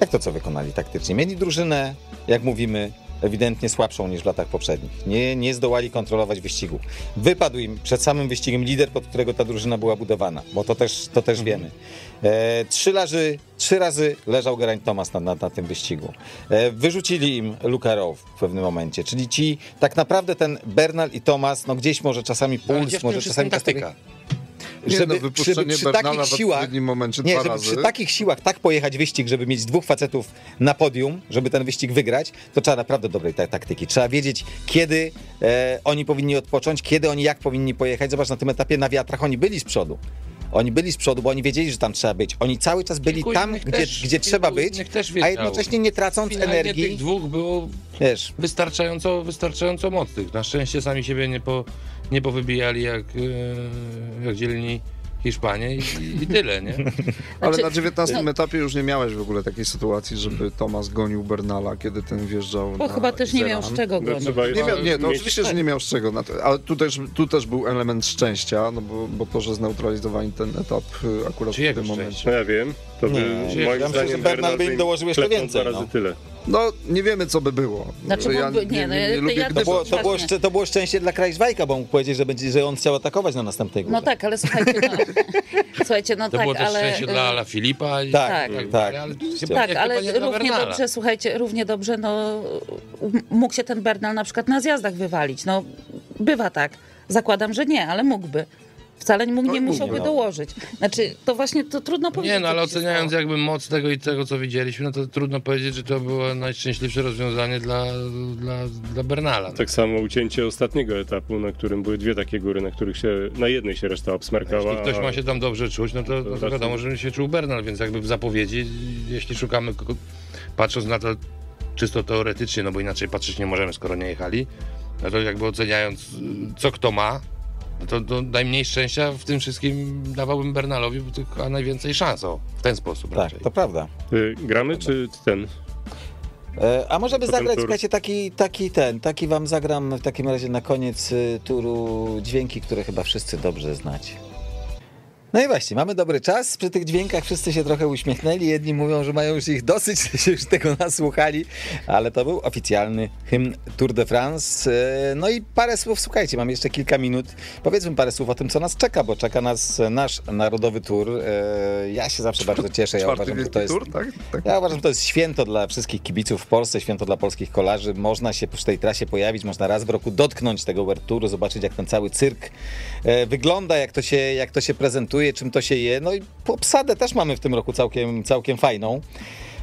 jak to, co wykonali taktycznie? Mieli drużynę, jak mówimy, ewidentnie słabszą niż w latach poprzednich. Nie, nie zdołali kontrolować wyścigu. Wypadł im przed samym wyścigiem lider, pod którego ta drużyna była budowana, bo to też, to też wiemy. E, trzy, razy, trzy razy leżał Geraint Thomas na, na, na tym wyścigu. E, wyrzucili im Luka Rowe w pewnym momencie, czyli ci tak naprawdę ten Bernal i Thomas, no gdzieś może czasami Ale puls, może czasami taktyka? Nie, żeby, no, wypuszczenie żeby przy Bernala takich w siłach odpowiednim momencie nie, dwa żeby razy. przy takich siłach tak pojechać wyścig, żeby mieć dwóch facetów na podium, żeby ten wyścig wygrać, to trzeba naprawdę dobrej ta taktyki. Trzeba wiedzieć, kiedy e, oni powinni odpocząć, kiedy oni jak powinni pojechać. Zobacz, na tym etapie na wiatrach oni byli z przodu. Oni byli z przodu, bo oni wiedzieli, że tam trzeba być. Oni cały czas byli Kilku tam, gdzie, też- gdzie trzeba być, a jednocześnie nie tracąc Finalnie tych energii. dwóch było Wiesz, wystarczająco, wystarczająco mocnych. Na szczęście sami siebie nie, po, nie powybijali jak, e, jak dzielni Hiszpanie i, i tyle, nie? Ale Znaczy, na 19 no- etapie już nie miałeś w ogóle takiej sytuacji, żeby Tomas gonił Bernala, kiedy ten wjeżdżał Bo na chyba też nie miał z czego No, gonić. Nie, miał, nie, mieć- oczywiście, że nie miał z czego, na to, ale tu też, tu też był element szczęścia, no bo, bo to, że zneutralizowali ten etap y, akurat w Czyjego tym momencie. No ja wiem, to by Nie, ja moim myślę, zdaniem że Bernal by im dołożył jeszcze więcej, dwa razy no. tyle. No, nie wiemy, co by było. Znaczy, ja byłby- nie, no, ja- lubię ja to było, gdyby. to, było, to było szczęście dla Krajszwajka, bo mógł powiedzieć, że, będzie, że on chciał atakować na następnej górze. No tak, ale słuchajcie, no, słuchajcie, no To tak, było też ale... szczęście dla y, Ala Filipa. I Tak, tak, tak. Ale Tak, nie, ale nie dla równie Bernala. dobrze, słuchajcie, równie dobrze, no mógł się ten Bernal na przykład na zjazdach wywalić. No bywa tak. Zakładam, że nie, ale mógłby. Wcale mu nie musiałby no. dołożyć. Znaczy, to właśnie to trudno powiedzieć. Nie, no ale oceniając jakby moc tego i tego, co widzieliśmy, no to trudno powiedzieć, że to było najszczęśliwsze rozwiązanie dla, dla, dla Bernala. Tak samo ucięcie ostatniego etapu, na którym były dwie takie góry, na których się, na jednej się reszta obsmarkała. Jeśli ktoś ma się tam dobrze czuć, no to, no to wiadomo, że się czuł Bernal, więc jakby w zapowiedzi, jeśli szukamy, patrząc na to czysto teoretycznie, no bo inaczej patrzeć nie możemy, skoro nie jechali, no to jakby oceniając, co kto ma, No to, to najmniej szczęścia w tym wszystkim dawałbym Bernalowi, bo tylko a najwięcej szans, o, w ten sposób Tak, raczej. to prawda. Y, Gramy czy ten? E, A może by zagrać, tur. słuchajcie, taki, taki ten, taki wam zagram w takim razie na koniec y, turu dźwięki, które chyba wszyscy dobrze znacie. No i właśnie, mamy dobry czas. Przy tych dźwiękach wszyscy się trochę uśmiechnęli. Jedni mówią, że mają już ich dosyć, że się już tego nasłuchali, ale to był oficjalny hymn Tour de France. E, No i parę słów, słuchajcie, mam jeszcze kilka minut. Powiedzmy parę słów o tym, co nas czeka, bo czeka nas nasz narodowy tour. E, Ja się zawsze bardzo cieszę. Ja uważam, że to jest tak? tak? ja uważam, że to jest święto dla wszystkich kibiców w Polsce, święto dla polskich kolarzy. Można się przy tej trasie pojawić, można raz w roku dotknąć tego World Touru, zobaczyć jak ten cały cyrk wygląda, jak to, się, jak to się prezentuje, czym to się je. No i obsadę też mamy w tym roku całkiem, całkiem fajną.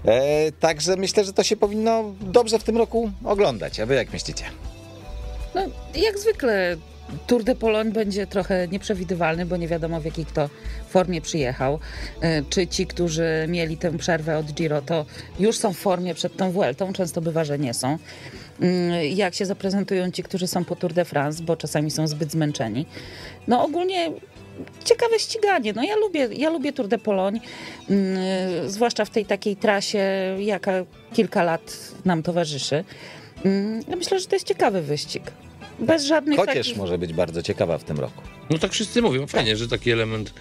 E, także myślę, że to się powinno dobrze w tym roku oglądać. A wy jak myślicie? No, jak zwykle Tour de Pologne będzie trochę nieprzewidywalny, bo nie wiadomo w jakiej kto formie przyjechał. E, Czy ci, którzy mieli tę przerwę od Giro, to już są w formie przed tą Vueltą? Często bywa, że nie są. Mm, Jak się zaprezentują ci, którzy są po Tour de France, bo czasami są zbyt zmęczeni. No ogólnie ciekawe ściganie. No ja lubię, ja lubię Tour de Pologne, mm, zwłaszcza w tej takiej trasie, jaka kilka lat nam towarzyszy. Mm, Ja myślę, że to jest ciekawy wyścig. Bez żadnych Chociaż takich... może być bardzo ciekawa w tym roku. No tak wszyscy mówią, fajnie, że taki element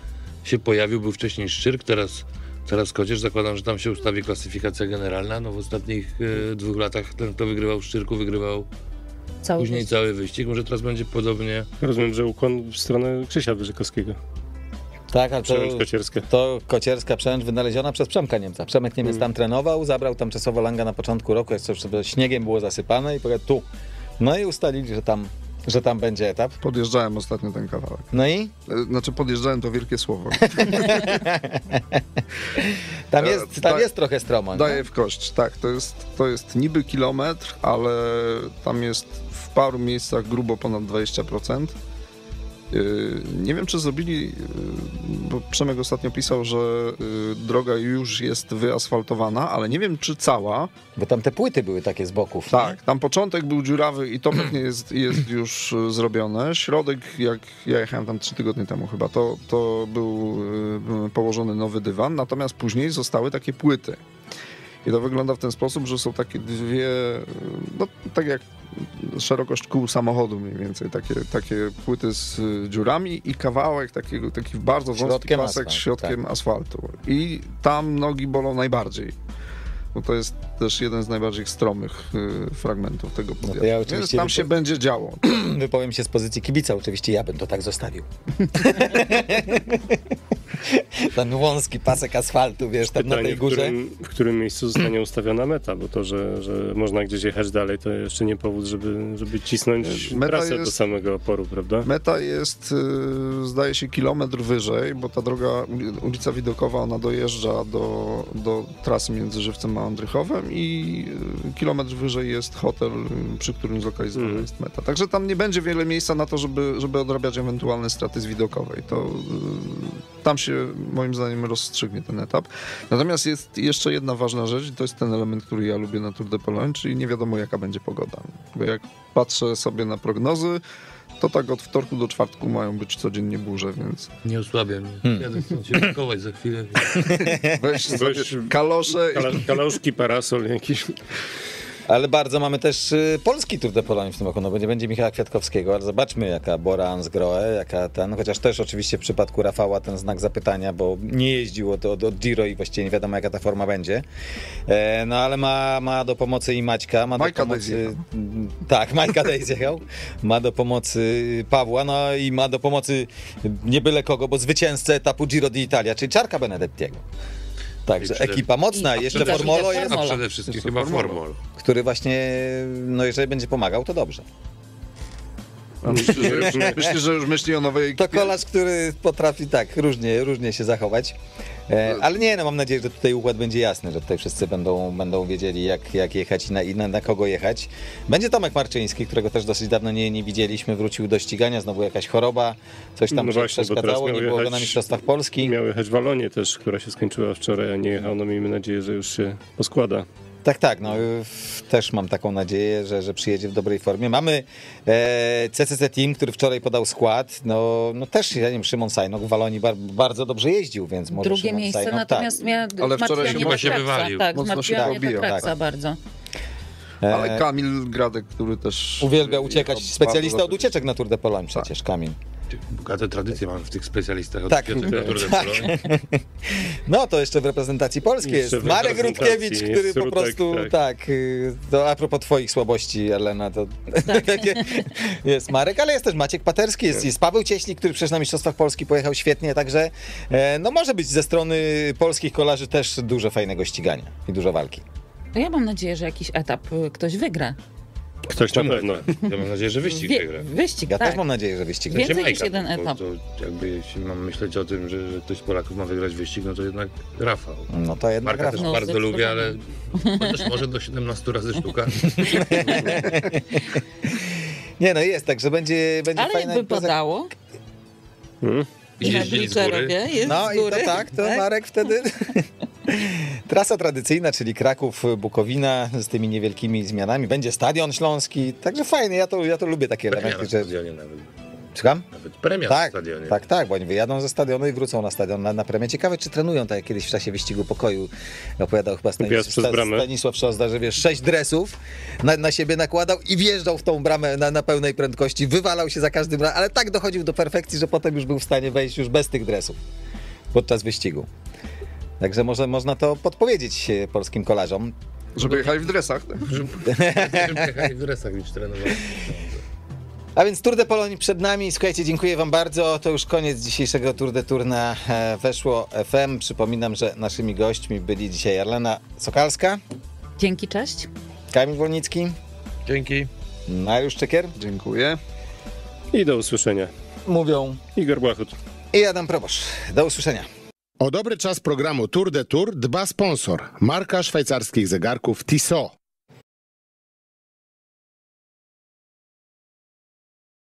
się pojawił, był wcześniej Szczyrk, teraz, teraz Kocierz, zakładam, że tam się ustawi klasyfikacja generalna, no w ostatnich e, dwóch latach ten, kto wygrywał w Szczyrku, wygrywał cały później wyścig. cały wyścig, może teraz będzie podobnie. Rozumiem, że ukłon w stronę Krzysia Wyżykowskiego. Tak, ale to, Przełęcz kocierskie. to kocierska przęcz wynaleziona przez Przemka Niemca. Przemek Niemiec tam trenował, zabrał tam czasowo Langa na początku roku, już śniegiem było zasypane i powiedział tu. No i ustalili, że tam, że tam będzie etap. Podjeżdżałem ostatnio ten kawałek. No i E, Znaczy podjeżdżałem to wielkie słowo. tam E, jest, tam da- jest trochę stromo. Daje w kość, tak. To jest, to jest niby kilometr, ale tam jest w paru miejscach grubo ponad 20%. Yy, Nie wiem, czy zrobili, yy, bo Przemek ostatnio pisał, że yy, droga już jest wyasfaltowana, ale nie wiem, czy cała. Bo tam te płyty były takie z boków. nie? Tak, tam początek był dziurawy i to pewnie jest, jest już y, zrobione. Środek, jak ja jechałem tam trzy tygodnie temu chyba, to, to był y, położony nowy dywan, natomiast później zostały takie płyty. I to wygląda w ten sposób, że są takie dwie, no tak jak szerokość kół samochodu mniej więcej, takie, takie płyty z dziurami i kawałek takiego, taki bardzo wąski Środkiem pasek asfalt, środkiem asfaltu. I tam nogi bolą najbardziej. Bo to jest też jeden z najbardziej stromych y, fragmentów tego podjazdu. No ja Więc tam się będzie działo. Wypowiem się z pozycji kibica, oczywiście ja bym to tak zostawił. Ten wąski pasek asfaltu, wiesz, tam na Pytanie, tej w górze. którym, w którym miejscu zostanie ustawiona meta, bo to, że, że można gdzieś jechać dalej, to jeszcze nie powód, żeby, żeby cisnąć Meta trasę do jest- samego oporu, prawda? Meta jest, y, zdaje się, kilometr wyżej, bo ta droga, ulica Widokowa, ona dojeżdża do, do trasy między Żywcem a Andrychowem i y, kilometr wyżej jest hotel, przy którym zlokalizowana Mhm. jest meta. Także tam nie będzie wiele miejsca na to, żeby, żeby odrabiać ewentualne straty z Widokowej. To y, tam się, moim zdaniem, rozstrzygnie ten etap. Natomiast jest jeszcze jedna ważna rzecz i to jest ten element, który ja lubię na Tour de Pologne, czyli nie wiadomo, jaka będzie pogoda. Bo jak patrzę sobie na prognozy, to tak od wtorku do czwartku mają być codziennie burze, więc Nie osłabia mnie. Hmm. Jadę stąd się pakować za chwilę. weź Weź- kalosze i... Kala, kalauszki, parasol jakiś. Ale bardzo mamy też y, polski Tour de Pologne w tym roku, no bo nie będzie Michała Kwiatkowskiego, ale zobaczmy jaka Bora Ansgrohe, jaka ten, chociaż też oczywiście w przypadku Rafała ten znak zapytania, bo nie jeździł od, od, od Giro i właściwie nie wiadomo jaka ta forma będzie. E, no ale ma, ma do pomocy i Maćka, ma Majka do pomocy... Tak, Majka Dej zjechał. Ma do pomocy Pawła, no i ma do pomocy nie byle kogo, bo zwycięzcę etapu Giro d'Italia, czyli Czarka Benedettiego. Także przede- ekipa mocna, I- jeszcze Formolo jest, A przede wszystkim Jest to chyba Formolo. Formol. który właśnie, no jeżeli będzie pomagał, to dobrze. A Myślisz, że już, myślisz, że już myśli o nowej To ekipie? kolarz, który potrafi tak różnie, różnie się zachować. E, ale nie, no mam nadzieję, że tutaj układ będzie jasny, że tutaj wszyscy będą, będą wiedzieli, jak, jak jechać i, na, i na, na kogo jechać. Będzie Tomek Marczyński, którego też dosyć dawno nie, nie widzieliśmy, wrócił do ścigania, znowu jakaś choroba, coś tam No właśnie, przeszkadzało, nie było go jechać- na Mistrzostwach Polski. Miał jechać w Walonie też, która się skończyła wczoraj, a nie jechał. No miejmy nadzieję, że już się poskłada. Tak, tak, no też mam taką nadzieję, że, że przyjedzie w dobrej formie. Mamy e, CCC Team, który wczoraj podał skład, no, no też, ja nie wiem, Szymon Sajnok w Walonii bar, bardzo dobrze jeździł, więc może Drugie Szymon miejsce Sajnok, natomiast tak. miała Ale wczoraj zmartwiła się wywalił. Tak, Mocno się pobiją, Takraksa tak. bardzo. E, Ale Kamil Gradek, który też... Uwielbia uciekać, specjalista od ucieczek na Tour de Pologne przecież, Kamil. Bogate tradycje mamy w tych specjalistach od Tak. Tak. Pologne. No to jeszcze w reprezentacji polskiej Jeszcze jest Marek Rutkiewicz, jest który po prostu, tak, tak. to a propos twoich słabości, Elena, to Tak. jest Marek, ale jest też Maciek Paterski, jest, jest Paweł Cieślik, który przecież na Mistrzostwach Polski pojechał świetnie, także e, no może być ze strony polskich kolarzy też dużo fajnego ścigania i dużo walki. Ja mam nadzieję, że jakiś etap y, ktoś wygra. Ktoś na pewno. Ja mam nadzieję, że wyścig Wie, wygra. wyścig, Ja tak. też mam nadzieję, że wyścig Więcej będzie. niż jeden bo etap. To jakby jeśli mam myśleć o tym, że, że ktoś z Polaków ma wygrać wyścig, no to jednak Rafał. No to jednak Marka też Rafał. No, bardzo lubię, ale zdecydowanie. chociaż może do 17 razy sztuka. Nie no jest, także będzie, będzie Ale fajna jakby impreza. padało Hmm? i na Jeździli z góry. Glicerowie jest No z i to tak, to Marek wtedy. Trasa tradycyjna, czyli Kraków, Bukowina z tymi niewielkimi zmianami. Będzie stadion śląski, także fajnie, ja to, ja to lubię takie Premia elementy. na Że... stadionie nawet. Słucham? Nawet premia Tak, na stadionie. tak, tak, bo oni wyjadą ze stadionu i wrócą na stadion na, na premię. Ciekawe, czy trenują tak jak kiedyś w czasie wyścigu pokoju. Opowiadał chyba Stanis, Wjazd przez bramę. Stanisław Szozda, że wiesz, sześć dresów na, na siebie nakładał i wjeżdżał w tą bramę na, na pełnej prędkości, wywalał się za każdym razem, ale tak dochodził do perfekcji, że potem już był w stanie wejść już bez tych dresów podczas wyścigu. Także może można to podpowiedzieć e, polskim kolarzom. Żeby jechali w dresach. Tak? Żeby jechali w dresach niż trenowali. A więc Tour de Pologne przed nami. Słuchajcie, dziękuję Wam bardzo. To już koniec dzisiejszego Tour de Tour na e, Weszło FM. Przypominam, że naszymi gośćmi byli dzisiaj Arlena Sokalska, Dzięki, cześć. Kamil Wolnicki, Dzięki. Mariusz Czekier. Dziękuję. I do usłyszenia. Mówią Igor Błachut. i Adam Probosz. Do usłyszenia. O dobry czas programu Tour de Tour dba sponsor. Marka szwajcarskich zegarków Tissot.